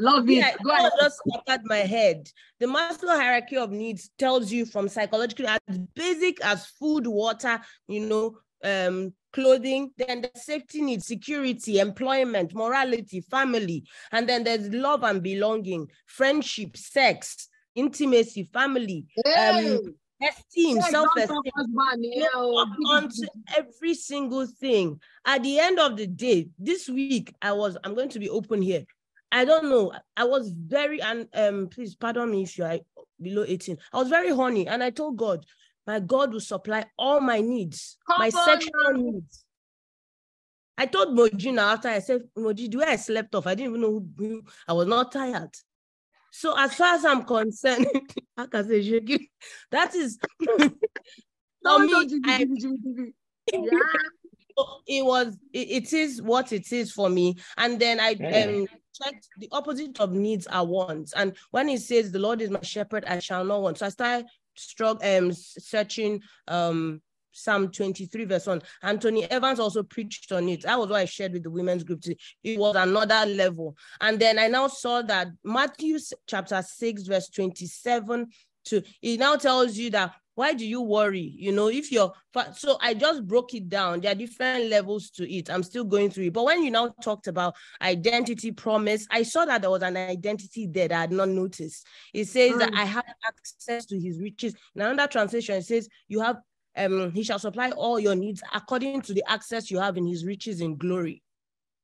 love it. Yeah, Go ahead. just scattered my head. The Maslow hierarchy of needs tells you from psychologically as basic as food, water, you know, um, clothing, then the safety needs, security, employment, morality, family, and then there's love and belonging, friendship, sex, intimacy, family, um, hey. um, esteem, yeah, self-esteem, you know, onto every single thing. At the end of the day, this week I was, I'm going to be open here. I don't know. I was very and um please pardon me if you are below 18. I was very horny and I told God, my God will supply all my needs, Come my sexual needs. I told Mojina after I said, Moji, the way I slept off, I didn't even know who I was not tired. So as far as I'm concerned, I can say that is no, me, I, yeah. it was it, it is what it is for me. And then I um checked the opposite of needs are wants. And when he says the Lord is my shepherd, I shall not want. So I started um searching um Psalm 23, verse 1. Anthony Evans also preached on it. That was what I shared with the women's group. It was another level. And then I now saw that Matthew chapter 6, verse 27 to it now tells you that why do you worry? You know, if you're so I just broke it down. There are different levels to it. I'm still going through it. But when you now talked about identity promise, I saw that there was an identity there that I had not noticed. It says mm. that I have access to his riches. Now, in another translation, it says you have um, he shall supply all your needs according to the access you have in his riches in glory.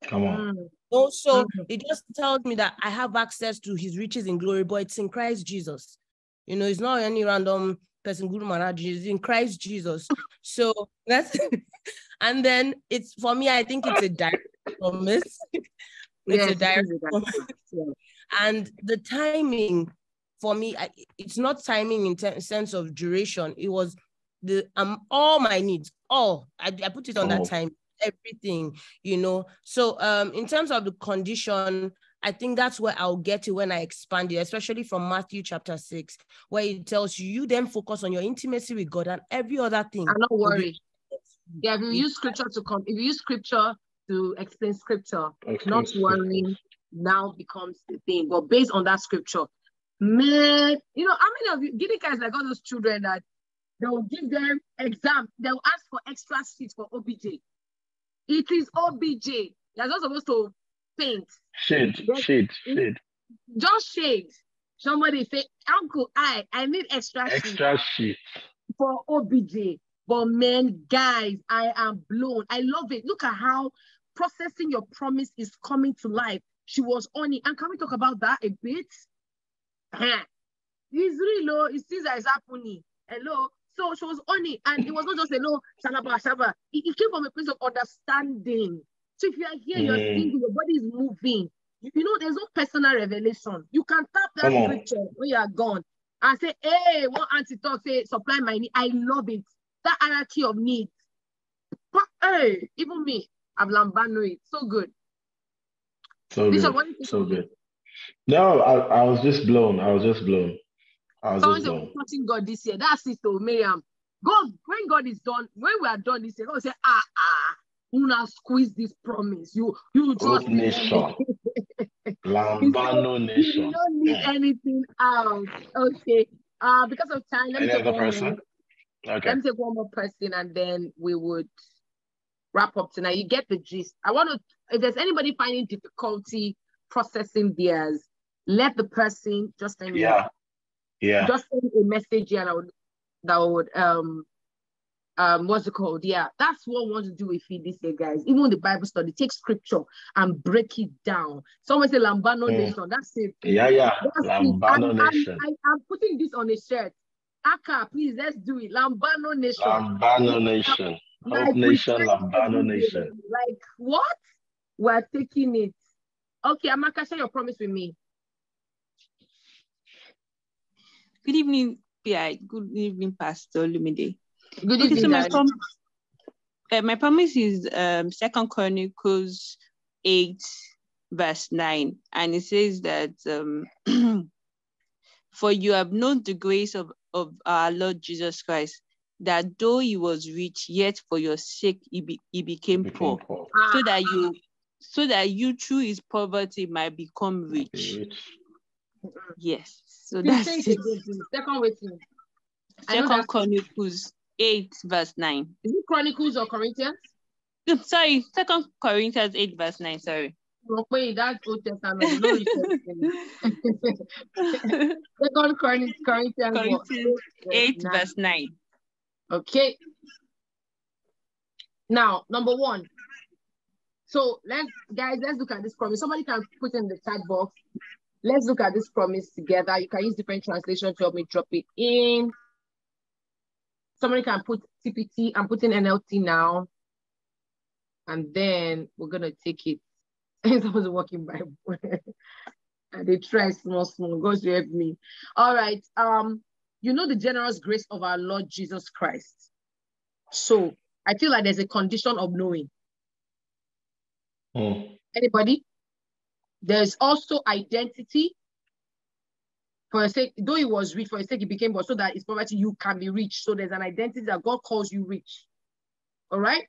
Come on. Mm. Also, mm. it just tells me that I have access to his riches in glory, but it's in Christ Jesus. You know, it's not any random person, Guru Maharaj, it's in Christ Jesus. So that's, and then it's for me, I think it's a direct promise. it's yes, a direct promise. And the timing for me, I, it's not timing in t- sense of duration. It was the um all my needs, all I, I put it on oh. that time, everything, you know. So um in terms of the condition, I think that's where I'll get to when I expand it, especially from Matthew chapter 6, where it tells you, you then focus on your intimacy with God and every other thing. I'm not worried. Yeah, if you use scripture to come, if you use scripture to explain scripture, okay. not worrying now becomes the thing. But based on that scripture, Man, you know, how many of you, Guinea guys like all those children that they will give them exam, they will ask for extra seats for OBJ. It is OBJ. They're not supposed to paint. Shade, shade, shade. Just shade. Somebody say, Uncle, I I need extra extra sheet for OBJ. But man, guys, I am blown. I love it. Look at how processing your promise is coming to life. She was on it. And can we talk about that a bit? it's real, oh, it seems that it's happening. Hello. So she was on it, and it was not just a no, shalaba, shalaba. It, it came from a place of understanding. So if you are here, you're mm. seeing your body is moving. You, you, know, there's no personal revelation. You can tap that scripture when you are gone and say, hey, one auntie talk, say, supply my need. I love it. That hierarchy of needs. But hey, even me, I've lambano it. So good. So good. So good. No, I, I was just blown. I was just blown. I was Someone just blown. God this year. That's it, though, Miriam. God, when God is done, when we are done this year, God say, ah, ah, una squeeze this promise. You, you just nation. Lambano nation. You don't need anything else. Okay. Uh, because of time, let me Any other person? More. Okay. Let me take one more person and then we would wrap up tonight. You get the gist. I want to, if there's anybody finding difficulty processing theirs, let the person just send yeah. Yeah. Just send a message and I would that would um um what's it called? Yeah, that's what we want to do with it this year, guys. Even the Bible study, take scripture and break it down. Someone say Lambano mm. Nation. That's it. Yeah, yeah. That's Lambano it. Nation. I, am putting this on a shirt. Aka, please let's do it. Lambano Nation. Lambano Nation. Hope Nation, Lambano Nation. Like what? We're taking it. Okay, Amaka, share your promise with me. Good evening, PI. Good evening, Pastor Lumide. Good evening. Okay, so my, prom- uh, my promise is um, Second Chronicles 8, verse 9. And it says that, um, For you have known the grace of, of our Lord Jesus Christ, that though he was rich, yet for your sake he, be, he became, he became poor, poor, so that you so that you through his poverty might become rich. Yes. So that's it. Second waiting. Second Chronicles 8, verse 9. Is it Chronicles or Corinthians? Sorry, Second Corinthians 8, verse 9. Sorry. Okay, that's Old Testament. No Second Corinthians, Corinthians 8, verse 9. Okay. Now, number one. So let's guys, let's look at this promise. Somebody can put in the chat box Let's look at this promise together. You can use different translations to help me drop it in. Somebody can put TPT. I'm putting NLT now. And then we're going to take it. Someone's walking by. and they try small, small. God to help me. All right. Um, You know the generous grace of our Lord Jesus Christ. So I feel like there's a condition of knowing. Oh. Anybody? There's also identity. For sake, though he was rich, for a sake, he became poor, so that his poverty you can be rich. So there's an identity that God calls you rich. All right.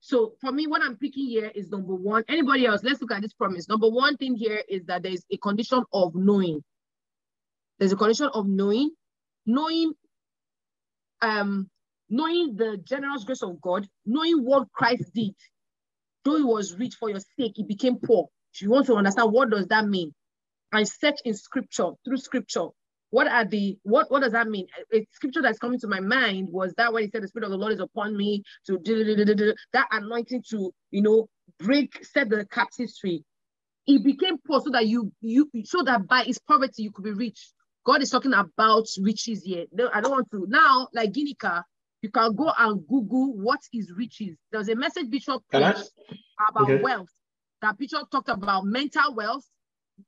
So for me, what I'm picking here is number one. Anybody else? Let's look at this promise. Number one thing here is that there's a condition of knowing. There's a condition of knowing, knowing, um, knowing the generous grace of God, knowing what Christ did. Though he was rich for your sake, he became poor you want to understand what does that mean, I search in scripture through scripture. What are the what what does that mean? A scripture that's coming to my mind was that when he said the spirit of the Lord is upon me to do that anointing to you know break set the captives free. He became poor so that you you so that by his poverty you could be rich. God is talking about riches here. I don't want to now like Ginika. You can go and Google what is riches. There's a message Bishop about okay. wealth that Bishop talked about mental wealth,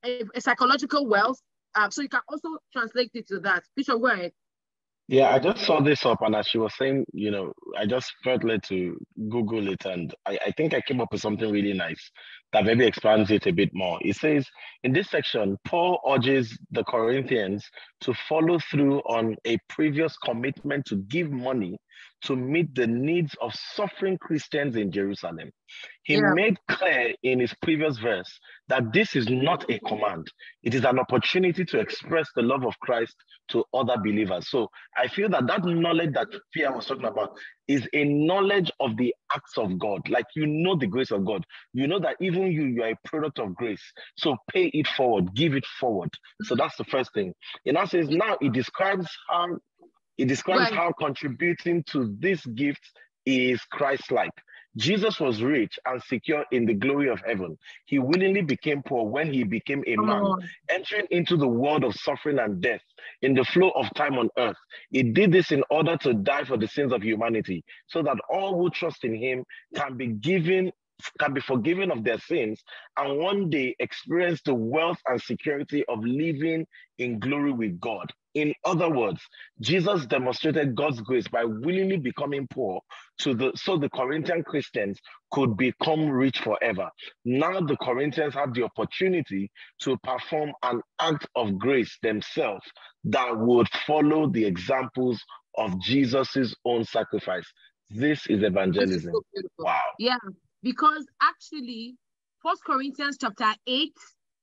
a, a psychological wealth. Uh, so you can also translate it to that. Bishop, go ahead. Yeah, I just saw this up, and as she was saying, you know, I just felt led to Google it, and I, I think I came up with something really nice. that maybe expands it a bit more. It says in this section, Paul urges the Corinthians to follow through on a previous commitment to give money to meet the needs of suffering Christians in Jerusalem. He yeah. made clear in his previous verse that this is not a command, it is an opportunity to express the love of Christ to other believers. So I feel that that knowledge that Pierre was talking about is a knowledge of the acts of God. Like you know the grace of God. You know that even you, you are a product of grace. So pay it forward, give it forward. So that's the first thing. And now says now it describes how it describes right. how contributing to this gift is Christ-like. Jesus was rich and secure in the glory of heaven. He willingly became poor when he became a man, oh. entering into the world of suffering and death in the flow of time on earth. He did this in order to die for the sins of humanity, so that all who trust in him can be given can be forgiven of their sins and one day experience the wealth and security of living in glory with God. In other words, Jesus demonstrated God's grace by willingly becoming poor to the, so the Corinthian Christians could become rich forever. Now the Corinthians have the opportunity to perform an act of grace themselves that would follow the examples of Jesus's own sacrifice. This is evangelism. Is so wow. Yeah, because actually, First Corinthians chapter 8,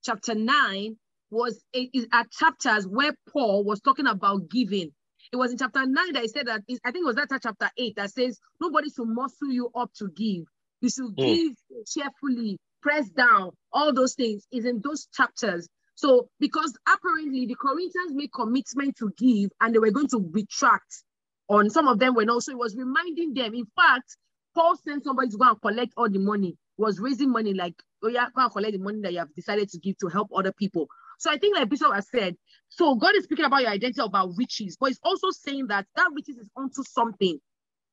chapter 9 was is at chapters where Paul was talking about giving. It was in chapter 9 that he said that I think it was that chapter 8 that says nobody should muscle you up to give. You should mm. give cheerfully, press down, all those things is in those chapters. So because apparently the Corinthians made commitment to give and they were going to retract on some of them when also it was reminding them. In fact, Paul sent somebody to go and collect all the money, was raising money like, oh yeah, go and collect the money that you have decided to give to help other people. So I think like Bishop has said, so God is speaking about your identity about riches, but he's also saying that that riches is onto something.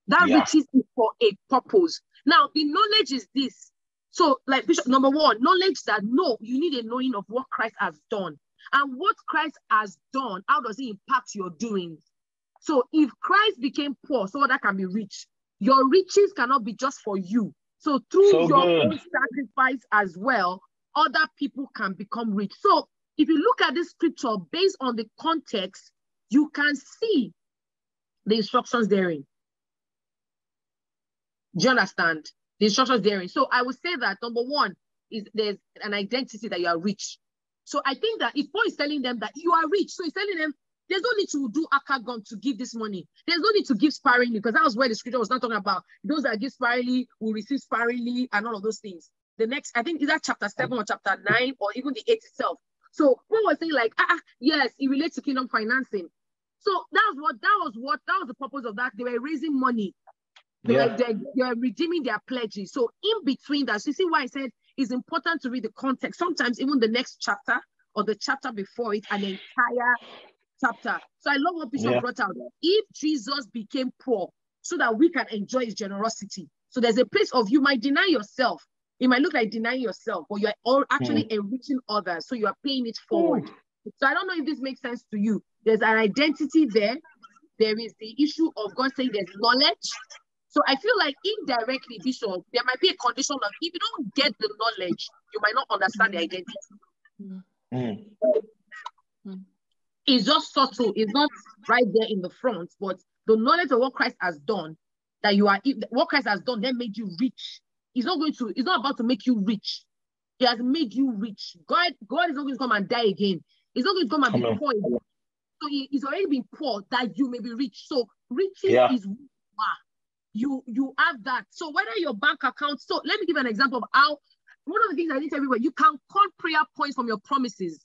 That yeah. riches is for a purpose. Now, the knowledge is this. So, like Bishop, number one, knowledge that no, you need a knowing of what Christ has done. And what Christ has done, how does it impact your doing? So if Christ became poor, so that can be rich, your riches cannot be just for you. So through so your good. own sacrifice as well, other people can become rich. So if you look at this scripture based on the context, you can see the instructions therein. Do you understand? The instructions therein. So I would say that number one is there's an identity that you are rich. So I think that if Paul is telling them that you are rich, so he's telling them there's no need to do akagon to give this money. There's no need to give sparingly because that was where the scripture was not talking about. Those that give sparingly will receive sparingly and all of those things. The next, I think, is that chapter seven or chapter nine or even the eight itself. So Paul was saying like, ah, ah, yes, it relates to kingdom financing. So that was what that was what that was the purpose of that. They were raising money. They, yeah. were, they, they were redeeming their pledges. So in between that, so you see why I said it's important to read the context. Sometimes even the next chapter or the chapter before it, an entire chapter. So I love what Bishop yeah. brought out. If Jesus became poor so that we can enjoy his generosity. So there's a place of you might deny yourself. It might look like denying yourself, but you're all actually mm. enriching others. So you are paying it forward. Mm. So I don't know if this makes sense to you. There's an identity there. There is the issue of God saying there's knowledge. So I feel like indirectly, Bishop, there might be a condition of if you don't get the knowledge, you might not understand the identity. Mm. It's just subtle. It's not right there in the front, but the knowledge of what Christ has done, that you are what Christ has done, that made you rich He's not going to, it's not about to make you rich. He has made you rich. God, God is not going to come and die again. He's not going to come and come be on. poor. So he, he's already been poor that you may be rich. So riches yeah. is you you have that. So whether your bank account, so let me give an example of how one of the things I need to everywhere, you can call prayer points from your promises.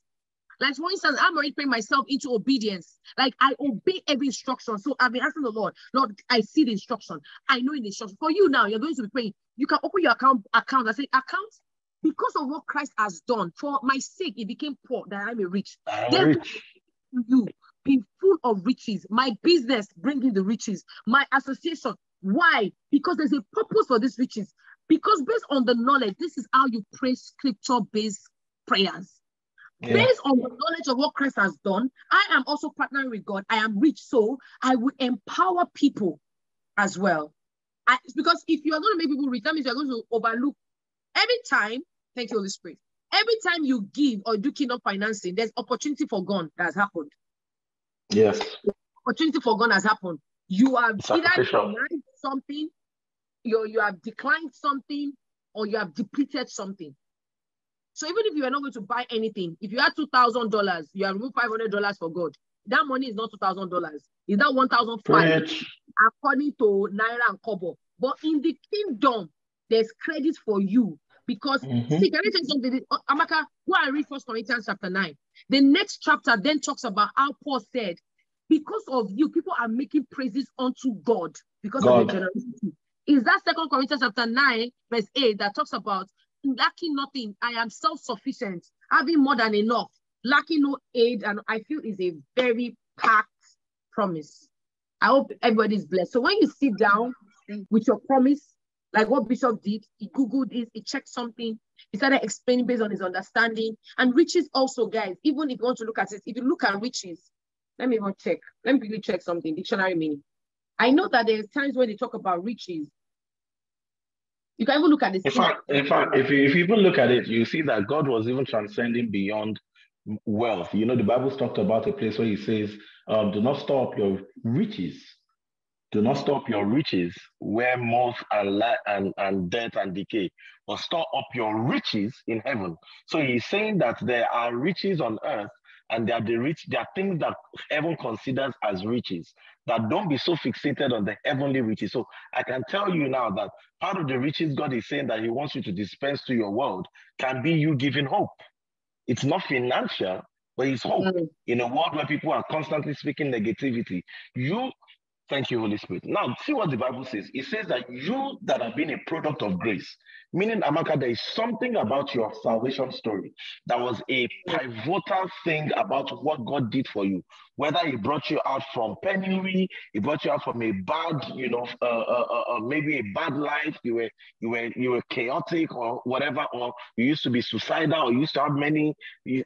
Like for instance, I'm already praying myself into obedience. Like I obey every instruction. So I've been asking the Lord, Lord, I see the instruction. I know the instruction. For you now, you're going to be praying. You can open your account account. I say account because of what Christ has done. For my sake, he became poor that I may rich. Then you be full of riches. My business bringing the riches. My association. Why? Because there's a purpose for these riches. Because based on the knowledge, this is how you pray scripture-based prayers. Yeah. Based on the knowledge of what Christ has done, I am also partnering with God. I am rich, so I will empower people as well. I, because if you are going to make people rich, that means you're going to overlook every time Thank you, Holy Spirit. Every time you give or do kingdom financing, there's opportunity for gone that has happened. Yes. Opportunity for gone has happened. You have either denied something, you, you have declined something, or you have depleted something. So even if you are not going to buy anything, if you had two thousand dollars, you have removed five hundred dollars for God. That money is not two thousand dollars. Is that one thousand five according to Naira and Kobo? But in the kingdom, there's credit for you because mm-hmm. see, can I tell you something? Amaka, go and read First Corinthians chapter 9. The next chapter then talks about how Paul said, Because of you, people are making praises unto God because God. of your generosity. Is that Second Corinthians chapter 9, verse 8 that talks about lacking nothing? I am self-sufficient, having more than enough, lacking no aid, and I feel is a very packed promise. I hope everybody's blessed. So when you sit down with your promise, like what Bishop did. He Googled this, he checked something, he started explaining based on his understanding. And riches also, guys, even if you want to look at it, if you look at riches, let me even check. Let me quickly check something, dictionary meaning. I know that there's times when they talk about riches. You can even look at this. In fact, in fact, if you, if you even look at it, you see that God was even transcending beyond wealth. You know, the Bible's talked about a place where he says, um, do not store up your riches do not store up your riches where moth and, and, and death and decay, but store up your riches in heaven. So he's saying that there are riches on earth and they are the rich, there are things that heaven considers as riches. That don't be so fixated on the heavenly riches. So I can tell you now that part of the riches God is saying that He wants you to dispense to your world can be you giving hope. It's not financial, but it's hope. Mm-hmm. In a world where people are constantly speaking negativity, you Thank you, Holy Spirit. Now, see what the Bible says. It says that you that have been a product of grace, meaning, Amaka, there is something about your salvation story that was a pivotal thing about what God did for you whether he brought you out from penury, he brought you out from a bad, you know, uh, uh, uh, uh, maybe a bad life, you were you were you were chaotic or whatever, or you used to be suicidal, or you used to have many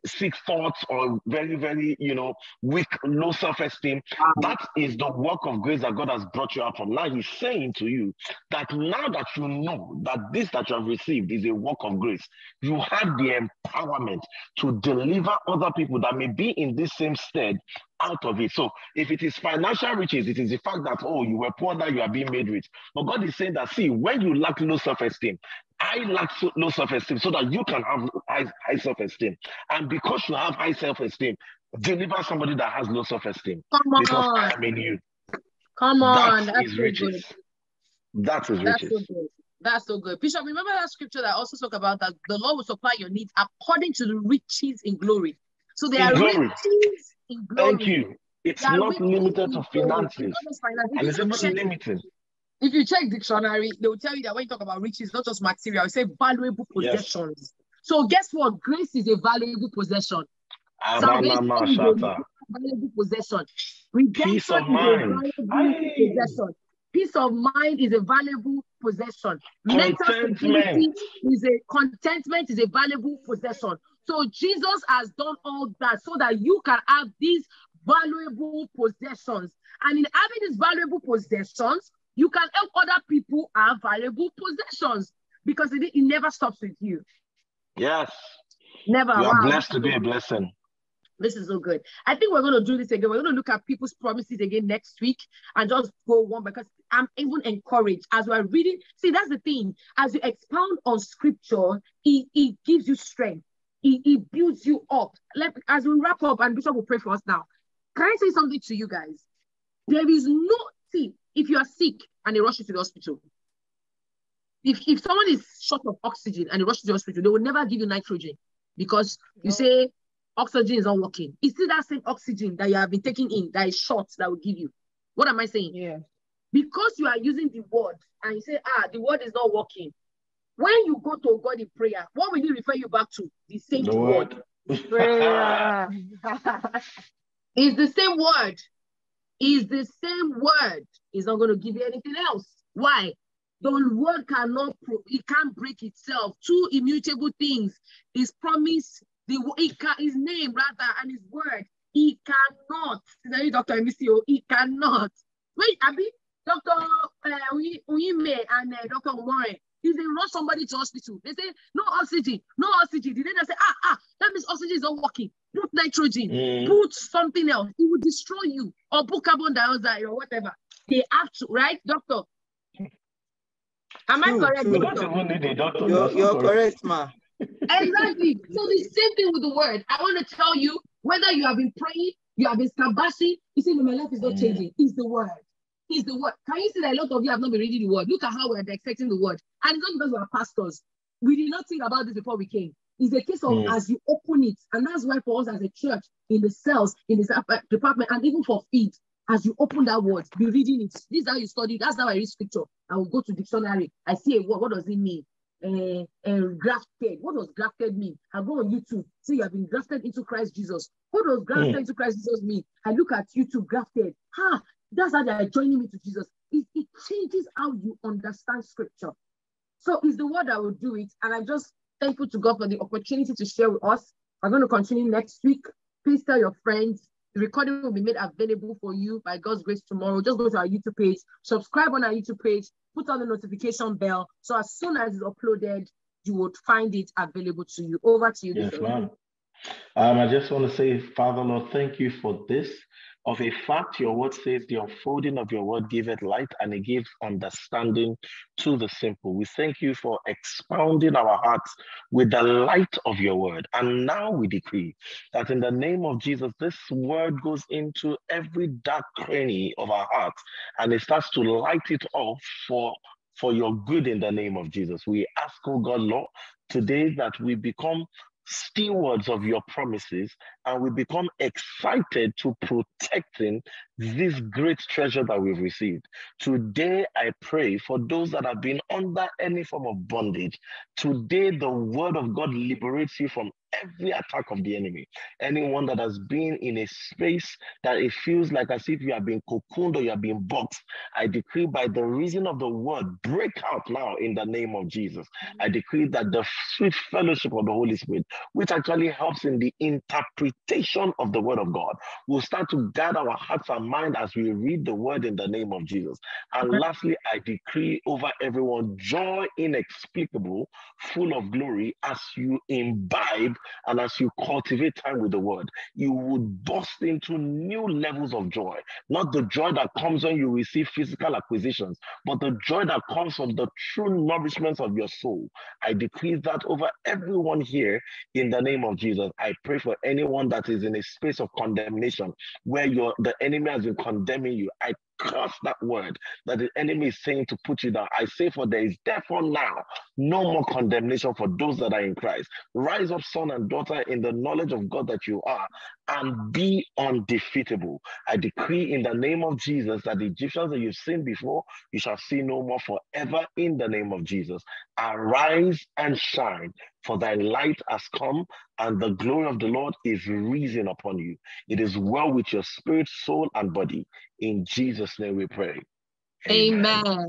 sick thoughts, or very very you know weak, low self-esteem. That is the work of grace that God has brought you out from. Now He's saying to you that now that you know that this that you have received is a work of grace, you have the empowerment to deliver other people that may be in this same stead out of it. So if it is financial riches, it is the fact that, oh, you were poor, now you are being made rich. But God is saying that, see, when you lack low self-esteem, I lack low self-esteem so that you can have high, high self-esteem. And because you have high self-esteem, deliver somebody that has low self-esteem. Come on. Because I am in you. Come on. That is riches. Good. That is That's riches. So good. That's so good. Bishop, remember that scripture that also talk about that the Lord will supply your needs according to the riches in glory. So there in are glory. riches Thank you. It's not limited to finances. And it's not limited. If you check dictionary, they will tell you that when you talk about riches, not just material, say valuable possessions. Yes. So guess what? Grace is a valuable possession. Ah, Salvation is a valuable possession. Redemption Peace of mind. is a valuable possession. Peace of mind is a valuable possession. Mental stability is a contentment is a valuable possession. So Jesus has done all that so that you can have these valuable possessions. And in having these valuable possessions, you can help other people have valuable possessions because it, it never stops with you. Yes. Never. You are wow. blessed to be a blessing. This is so good. I think we're going to do this again. We're going to look at people's promises again next week and just go one because I'm even encouraged as we're reading. See, that's the thing. As you expound on scripture, it, it gives you strength. It, it builds you up. Let, as we wrap up, and Bishop will pray for us now. Can I say something to you guys? There is no, see, if you are sick and they rush you to the hospital, if, if someone is short of oxygen and they rush to the hospital, they will never give you nitrogen because you say oxygen is not working. It's still that same oxygen that you have been taking in that is short that will give you. What am I saying? Yeah. Because you are using the word and you say, ah, the word is not working, when you go to God in prayer, what will He refer you back to? The same the word. word. Prayer. is the same word. Is the same word. He's not going to give you anything else. Why? The word cannot, it can't break itself. Two immutable things. His promise, the it can, his name rather, and his word. He cannot. Dr. Emisio, he cannot. Wait, Abby, Dr. Uh, Uyime and uh, Dr. Umore, if they run somebody to hospital, they say, no oxygen, no oxygen. Then they say, ah, ah, that means oxygen is not working. Put nitrogen, mm. put something else. It will destroy you. Or put carbon dioxide or whatever. They have to, right, doctor? Am true, I correct? True. Doctor? doctor. You're, you're correct, ma. exactly. So the same thing with the word. I want to tell you whether you have been praying, you have been scambashing, you see, my life is not mm. changing. It's the word. It's the word. Can you see that a lot of you have not been reading the word? Look at how we're dissecting the word. And it's not because we're pastors. We did not think about this before we came. It's a case of mm. as you open it. And that's why for us as a church, in the cells, in the department, and even for feed, as you open that word, be reading it. This is how you study. That's how I read scripture. I will go to dictionary. I see a word. What does it mean? Uh, uh, grafted. What does grafted mean? I go on YouTube. See, you have been grafted into Christ Jesus. What does grafted mm. into Christ Jesus mean? I look at YouTube, grafted. Ha! That's how they are joining me to Jesus. It, it changes how you understand scripture. So it's the word that will do it. And I'm just thankful to God for the opportunity to share with us. We're going to continue next week. Please tell your friends. The recording will be made available for you by God's grace tomorrow. Just go to our YouTube page, subscribe on our YouTube page, put on the notification bell. So as soon as it's uploaded, you would find it available to you. Over to you. Yes, ma'am. Um, I just want to say, Father Lord, thank you for this. Of a fact, your word says the unfolding of your word giveth light and it gives understanding to the simple. We thank you for expounding our hearts with the light of your word. And now we decree that in the name of Jesus, this word goes into every dark cranny of our hearts and it starts to light it up for for your good in the name of Jesus. We ask, oh God, Lord, today that we become stewards of your promises and we become excited to protecting this great treasure that we've received. Today, I pray for those that have been under any form of bondage. Today, the word of God liberates you from every attack of the enemy. Anyone that has been in a space that it feels like as if you have been cocooned or you have been boxed, I decree by the reason of the word, break out now in the name of Jesus. I decree that the sweet fellowship of the Holy Spirit, which actually helps in the interpretation of the word of God, will start to guide our hearts and mind as we read the word in the name of Jesus. And lastly, I decree over everyone joy inexplicable, full of glory as you imbibe and as you cultivate time with the word, you would burst into new levels of joy. Not the joy that comes when you receive physical acquisitions, but the joy that comes from the true nourishment of your soul. I decree that over everyone here in the name of Jesus. I pray for anyone that is in a space of condemnation where your the enemy has been condemning you. I curse that word that the enemy is saying to put you down. I say, for there is therefore now no more condemnation for those that are in Christ. Rise up, son and daughter, in the knowledge of God that you are, and be undefeatable. I decree in the name of Jesus that the Egyptians that you've seen before, you shall see no more forever in the name of Jesus. Arise and shine, for thy light has come, and the glory of the Lord is risen upon you. It is well with your spirit, soul, and body. In Jesus' name we pray. Amen. Amen.